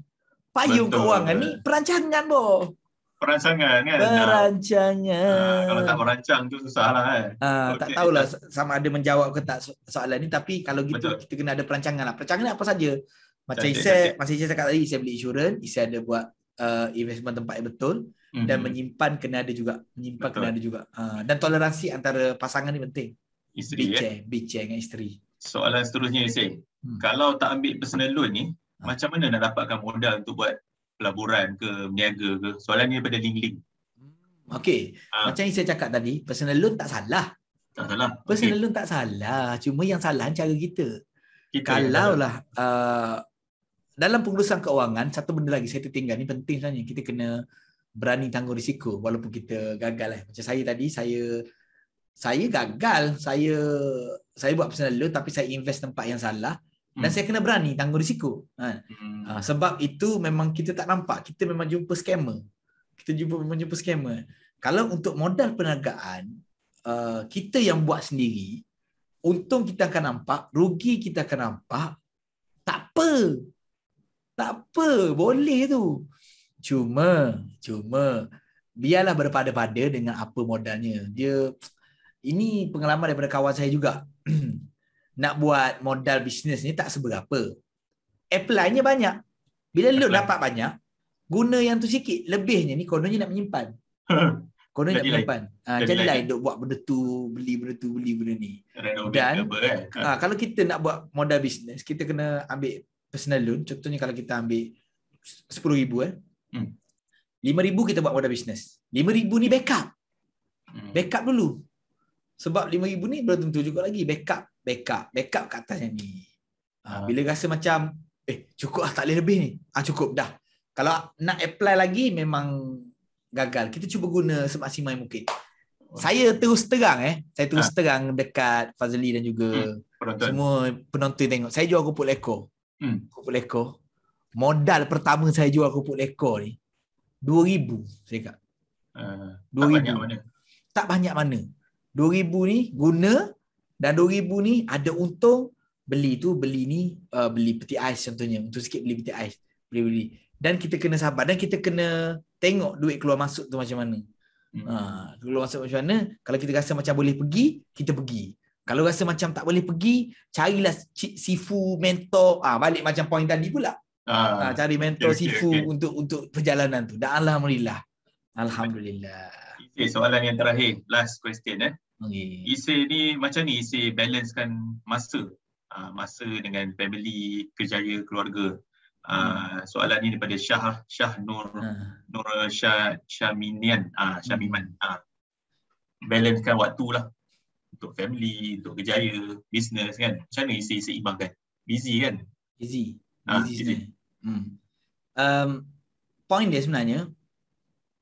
Speaker 2: payung Betul. keuangan ni perancangan boh
Speaker 1: perancangan kan
Speaker 2: perancangan
Speaker 1: uh, kalau tak merancang tu susah lah kan
Speaker 2: uh, okay. tak tahulah sama ada menjawab ke tak soalan ni tapi kalau gitu Betul. kita kena ada perancangan lah perancangan apa saja macam saya masih saya cakap tadi saya beli insurans saya ada buat uh, investment tempat yang betul mm-hmm. dan menyimpan kena ada juga menyimpan Betul. kena ada juga uh, dan toleransi antara pasangan ni penting
Speaker 1: isteri
Speaker 2: bicara ya? bicara dengan isteri
Speaker 1: soalan seterusnya Yusif hmm. kalau tak ambil personal loan ni ha. macam mana nak dapatkan modal untuk buat pelaburan ke berniaga ke soalan ni daripada link-link
Speaker 2: hmm, Okey, ha. macam yang saya cakap tadi, personal loan tak salah.
Speaker 1: Tak salah.
Speaker 2: Personal okay. loan tak salah. Cuma yang salah cara kita. kita Kalau lah uh, dalam pengurusan keuangan, satu benda lagi saya tertinggal ni penting sebenarnya. Kita kena berani tanggung risiko walaupun kita gagal lah. Macam saya tadi saya saya gagal, saya saya buat personal loan tapi saya invest tempat yang salah dan hmm. saya kena berani tanggung risiko. Ha. Ha, sebab itu memang kita tak nampak, kita memang jumpa scammer. Kita jumpa memang jumpa scammer. Kalau untuk modal perniagaan, uh, kita yang buat sendiri, untung kita akan nampak, rugi kita akan nampak, tak apa. Tak apa, boleh tu. Cuma, cuma biarlah berpada-pada dengan apa modalnya. Dia ini pengalaman daripada kawan saya juga. Nak buat modal bisnes ni tak seberapa. Apply-nya banyak. Bila lu dapat banyak, guna yang tu sikit. Lebihnya ni kononnya nak menyimpan. Kononnya nak menyimpan. Ha, jadi lain duk buat benda tu, beli benda tu, beli benda ni. Dan ha, kalau kita nak buat modal bisnes, kita kena ambil personal loan. Contohnya kalau kita ambil RM10,000 eh. Hmm. RM5,000 kita buat modal bisnes. RM5,000 ni backup. Hmm. Backup dulu. Sebab RM5,000 ni belum tentu juga lagi. Backup. Backup. Backup kat atasnya ni. Ha, bila rasa macam, eh cukup lah tak boleh lebih ni. Ah ha, cukup dah. Kalau nak apply lagi memang gagal. Kita cuba guna semaksimal mungkin. Saya terus terang eh. Saya terus ha. terang dekat Fazli dan juga hmm. penonton. semua penonton tengok. Saya jual kupuk leko. Hmm. Kupuk leko modal pertama saya jual kerupuk lekor ni 2000 saya kata. Uh, 2000. Tak banyak mana. Tak banyak mana. 2000 ni guna dan 2000 ni ada untung. Beli tu beli ni uh, beli peti ais contohnya. Untuk sikit beli peti ais. Beli beli. Dan kita kena sabar. Dan kita kena tengok duit keluar masuk tu macam mana. Hmm. ha, keluar masuk macam mana. Kalau kita rasa macam boleh pergi kita pergi. Kalau rasa macam tak boleh pergi carilah sifu mentor. Ah ha, balik macam point tadi pula. Ah, ah, cari mentor okay, sifu okay. untuk untuk perjalanan tu. Dan alhamdulillah. Alhamdulillah.
Speaker 1: Okay, soalan yang terakhir, last question eh. Okay. Isi ni macam ni isi balancekan masa. Uh, masa dengan family, kerjaya, keluarga. Uh, soalan ni daripada Syah Syah Nur uh. Nur Syah Syaminian ah uh, Syamiman ah uh, balancekan waktu lah untuk family untuk kerjaya business kan macam mana isi seimbangkan busy kan
Speaker 2: busy busy, busy. Hmm. Um, point dia sebenarnya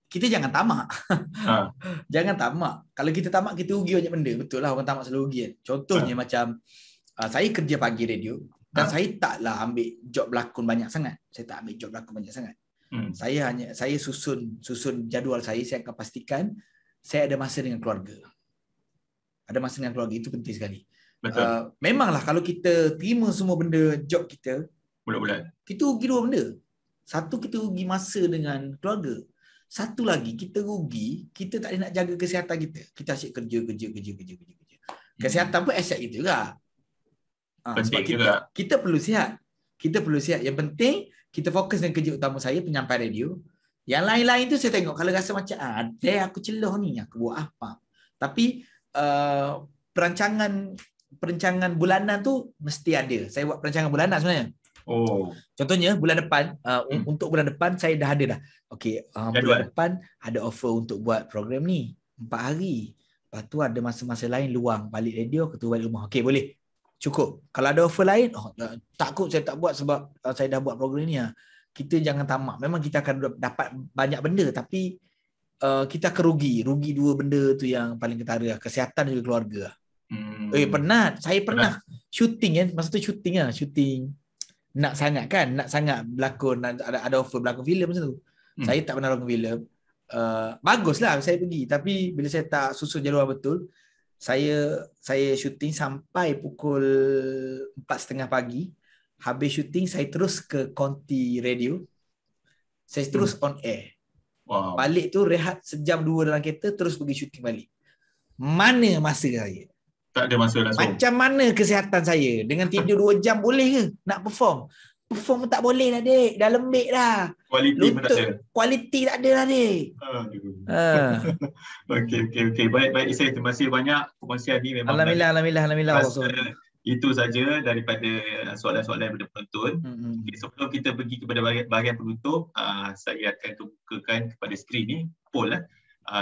Speaker 2: kita jangan tamak. Ha. jangan tamak. Kalau kita tamak kita rugi banyak benda. Betul lah orang tamak selalu rugi kan. Contohnya ha. macam uh, saya kerja pagi radio dan ha. saya taklah ambil job berlakon banyak sangat. Saya tak ambil job berlakon banyak sangat. Hmm. Saya hanya saya susun susun jadual saya saya akan pastikan saya ada masa dengan keluarga. Ada masa dengan keluarga itu penting sekali. Betul. Uh, memanglah kalau kita terima semua benda job kita
Speaker 1: bulat-bulat.
Speaker 2: Kita rugi dua benda. Satu kita rugi masa dengan keluarga. Satu lagi kita rugi, kita tak nak jaga kesihatan kita. Kita asyik kerja, kerja, kerja, kerja, kerja, kerja. Hmm. Kesihatan pun aset kita juga. Ha, sebab kita, juga. kita perlu sihat. Kita perlu sihat. Yang penting, kita fokus dengan kerja utama saya, penyampai radio. Yang lain-lain tu saya tengok, kalau rasa macam, ah, ada aku celoh ni, aku buat apa. Tapi, uh, perancangan perancangan bulanan tu mesti ada. Saya buat perancangan bulanan sebenarnya. Oh. Contohnya bulan depan uh, hmm. untuk bulan depan saya dah ada dah. Okey, uh, bulan depan ada offer untuk buat program ni empat hari. Lepas tu ada masa-masa lain luang balik radio ke balik rumah. Okey, boleh. Cukup. Kalau ada offer lain, oh, takut saya tak buat sebab uh, saya dah buat program ni. Uh. Kita jangan tamak. Memang kita akan dapat banyak benda tapi uh, kita akan rugi. Rugi dua benda tu yang paling ketara. Kesihatan dan juga keluarga. Hmm. Eh, penat. Saya pernah penat. shooting kan. Masa tu shooting lah. Shooting nak sangat kan nak sangat berlakon ada ada offer berlakon filem macam tu Hmm. Saya tak pernah lakukan filem. Uh, baguslah saya pergi tapi bila saya tak susun jadual betul, saya saya syuting sampai pukul empat setengah pagi. Habis syuting saya terus ke konti radio. Saya terus hmm. on air. Wow. Balik tu rehat sejam dua dalam kereta terus pergi syuting balik. Mana masa saya?
Speaker 1: Tak ada masa langsung.
Speaker 2: Macam mana kesihatan saya? Dengan tidur dua jam boleh ke nak perform? Perform tak boleh lah dek. Dah lembik dah.
Speaker 1: Kualiti pun tak ada.
Speaker 2: Kualiti tak ada lah dek.
Speaker 1: Uh. okey, okey, okey. Baik, baik. Saya terima kasih banyak. Perkongsian ni memang.
Speaker 2: Alhamdulillah, Alhamdulillah, Alhamdulillah.
Speaker 1: Rasa, itu saja daripada soalan-soalan daripada penonton. Mm-hmm. Okay, sebelum kita pergi kepada bahagian, bahagian penutup, uh, saya akan kemukakan kepada skrin ni poll lah. Uh,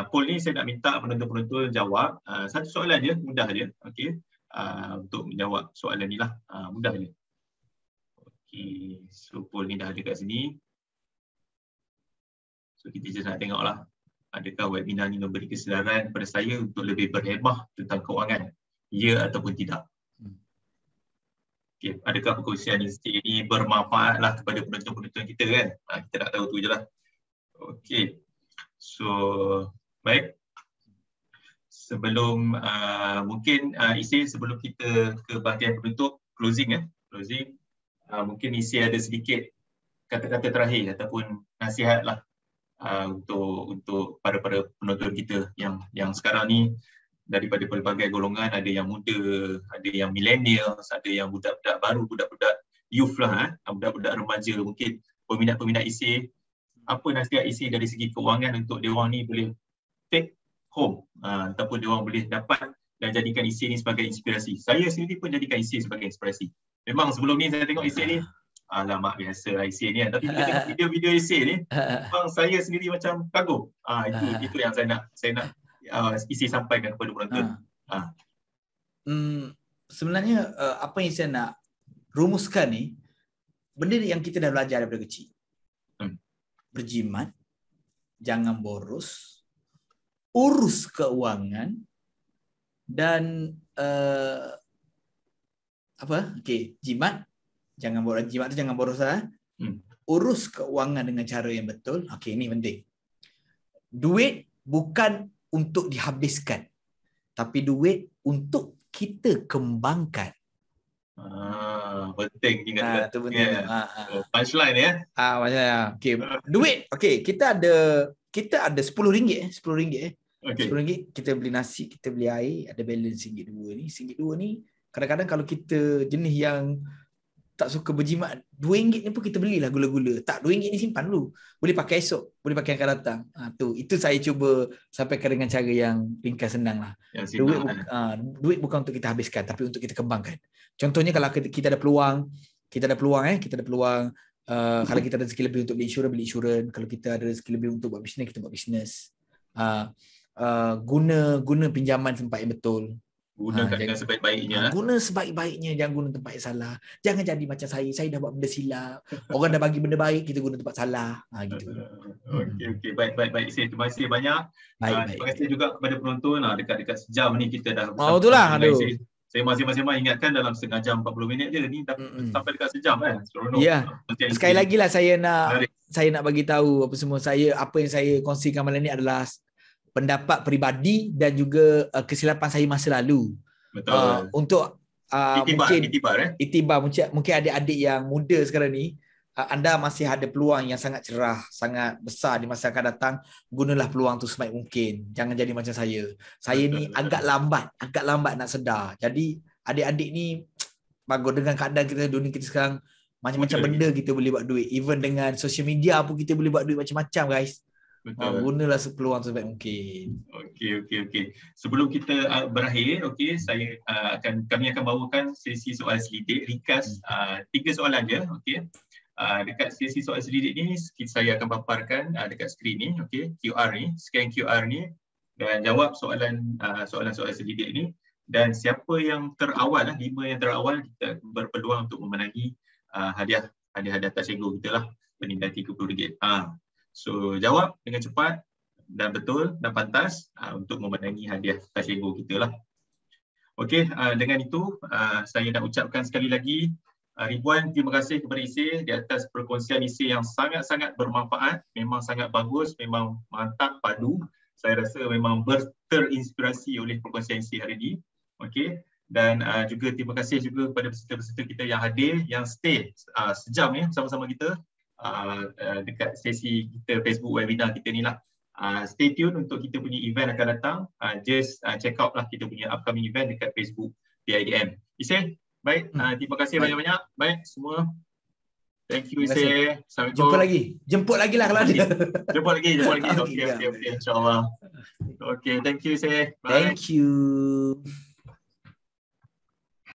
Speaker 1: poll ni saya nak minta penonton-penonton jawab. Uh, satu soalan je, mudah je. Okay. Uh, untuk menjawab soalan ni lah. Uh, mudah je. Okay. So poll ni dah ada kat sini. So kita just nak tengok lah. Adakah webinar ni memberi kesedaran kepada saya untuk lebih berhemah tentang keuangan? Ya ataupun tidak? okay, adakah perkongsian ini bermanfaat lah kepada penonton-penonton kita kan? Ha, kita nak tahu tu je lah. Okay. So, baik. Sebelum uh, mungkin uh, isi sebelum kita ke bahagian penutup, closing ya. Closing. Uh, mungkin isi ada sedikit kata-kata terakhir ataupun nasihat lah uh, untuk untuk para para penonton kita yang yang sekarang ni daripada pelbagai golongan ada yang muda, ada yang millennials, ada yang budak-budak baru, budak-budak youth lah, eh? budak-budak remaja mungkin peminat-peminat isi apa nasihat isi dari segi kewangan untuk dia orang ni boleh take home uh, ataupun dia orang boleh dapat dan jadikan isi ni sebagai inspirasi. Saya sendiri pun jadikan isi sebagai inspirasi. Memang sebelum ni saya tengok isi ni alamak biasa lah isi ni kan. Tapi bila tengok video-video isi ni memang saya sendiri macam kagum. Ah itu itu yang saya nak saya nak uh, isi sampaikan kepada penonton. Ha. Ha.
Speaker 2: Hmm, sebenarnya uh, apa yang saya nak rumuskan ni benda yang kita dah belajar daripada kecil. Berjimat, jangan boros, urus keuangan dan uh, apa? Okey, jimat jangan boros. Jimat tu jangan boros lah. Hmm. Urus keuangan dengan cara yang betul. Okey, ini penting. Duit bukan untuk dihabiskan tapi duit untuk kita kembangkan
Speaker 1: ah penting ingat
Speaker 2: ah tu penting. Yeah.
Speaker 1: ah, ah. Oh, punchline ya?
Speaker 2: Ah punchline ya okey duit. Okey kita ada kita ada 10 ringgit eh. 10 ringgit eh. Okay. 10 ringgit kita beli nasi kita beli air. Ada balance ringgit dua ni. Ringgit dua ni kadang-kadang kalau kita jenis yang tak suka berjimat RM2 ni pun kita belilah gula-gula. Tak RM2 ni simpan dulu. Boleh pakai esok boleh pakai akan datang. Ha, tu. Itu saya cuba sampaikan dengan cara yang ringkas senang lah. Yang duit, bu- ha, duit bukan untuk kita habiskan tapi untuk kita kembangkan. Contohnya kalau kita ada peluang kita ada peluang eh kita ada peluang uh, kalau kita ada rezeki lebih untuk beli insurans beli insurans. Kalau kita ada rezeki lebih untuk buat bisnes kita buat bisnes. Uh, uh, guna guna pinjaman tempat yang betul
Speaker 1: Gunakan ha, dengan sebaik-baiknya. Ha,
Speaker 2: guna sebaik-baiknya, jangan guna tempat yang salah. Jangan jadi macam saya, saya dah buat benda silap. Orang dah bagi benda baik, kita guna tempat salah. Ha, gitu.
Speaker 1: Okey, okey. Baik, baik, baik. Saya terima kasih banyak. Baik, uh, baik. Terima kasih juga kepada penonton. Uh, dekat-dekat sejam ni kita dah...
Speaker 2: Oh, itulah. Aduh. Saya,
Speaker 1: saya masing-masing ingatkan dalam setengah jam 40 minit je ni dah mm-hmm. sampai dekat sejam kan.
Speaker 2: Ya. Yeah. Sekali lagi lah saya nak Menarik. saya nak bagi tahu apa semua saya apa yang saya kongsikan malam ni adalah pendapat peribadi dan juga uh, kesilapan saya masa lalu. Betul. Uh, untuk uh, itibar, mungkin itibar, eh? itibar mungkin, mungkin adik-adik yang muda sekarang ni uh, anda masih ada peluang yang sangat cerah, sangat besar di masa akan datang. Gunalah peluang tu sebaik mungkin. Jangan jadi macam saya. Saya betul, ni betul. agak lambat, agak lambat nak sedar. Jadi adik-adik ni bagus dengan keadaan kita dunia kita sekarang macam-macam benda kita boleh buat duit. Even dengan social media pun kita boleh buat duit macam-macam guys. Betul. Uh, gunalah peluang sebaik mungkin.
Speaker 1: Okey, okey, okey. Sebelum kita uh, berakhir, okey, saya uh, akan kami akan bawakan sesi soalan selidik ringkas uh, tiga soalan je, okey. Uh, dekat sesi soalan selidik ni saya akan paparkan uh, dekat skrin ni, okey, QR ni, scan QR ni dan jawab soalan uh, soalan-soalan selidik ni dan siapa yang terawal lah, lima yang terawal kita berpeluang untuk memenangi uh, hadiah hadiah data cikgu kita lah bernilai RM30. Ah, So jawab dengan cepat dan betul dan pantas uh, untuk memenangi hadiah Tashigo kita lah. Okey, uh, dengan itu uh, saya nak ucapkan sekali lagi Uh, ribuan terima kasih kepada Isi di atas perkongsian Isi yang sangat-sangat bermanfaat. Memang sangat bagus, memang mantap, padu. Saya rasa memang terinspirasi oleh perkongsian Isi hari ini. Okay. Dan uh, juga terima kasih juga kepada peserta-peserta kita yang hadir, yang stay uh, sejam ya sama-sama kita uh, uh, dekat sesi kita Facebook webinar kita ni lah. Uh, stay tune untuk kita punya event akan datang. Uh, just uh, check out lah kita punya upcoming event dekat Facebook PIDM. Isi, Baik, uh, terima kasih banyak-banyak. Baik, semua. Thank you, Ise.
Speaker 2: Assalamualaikum. Jemput lagi. Jemput lagi lah kalau ada.
Speaker 1: Jemput lagi, jemput lagi. Okey, okey, okey. InsyaAllah. Okey, thank you, Ise.
Speaker 2: Bye. Thank you.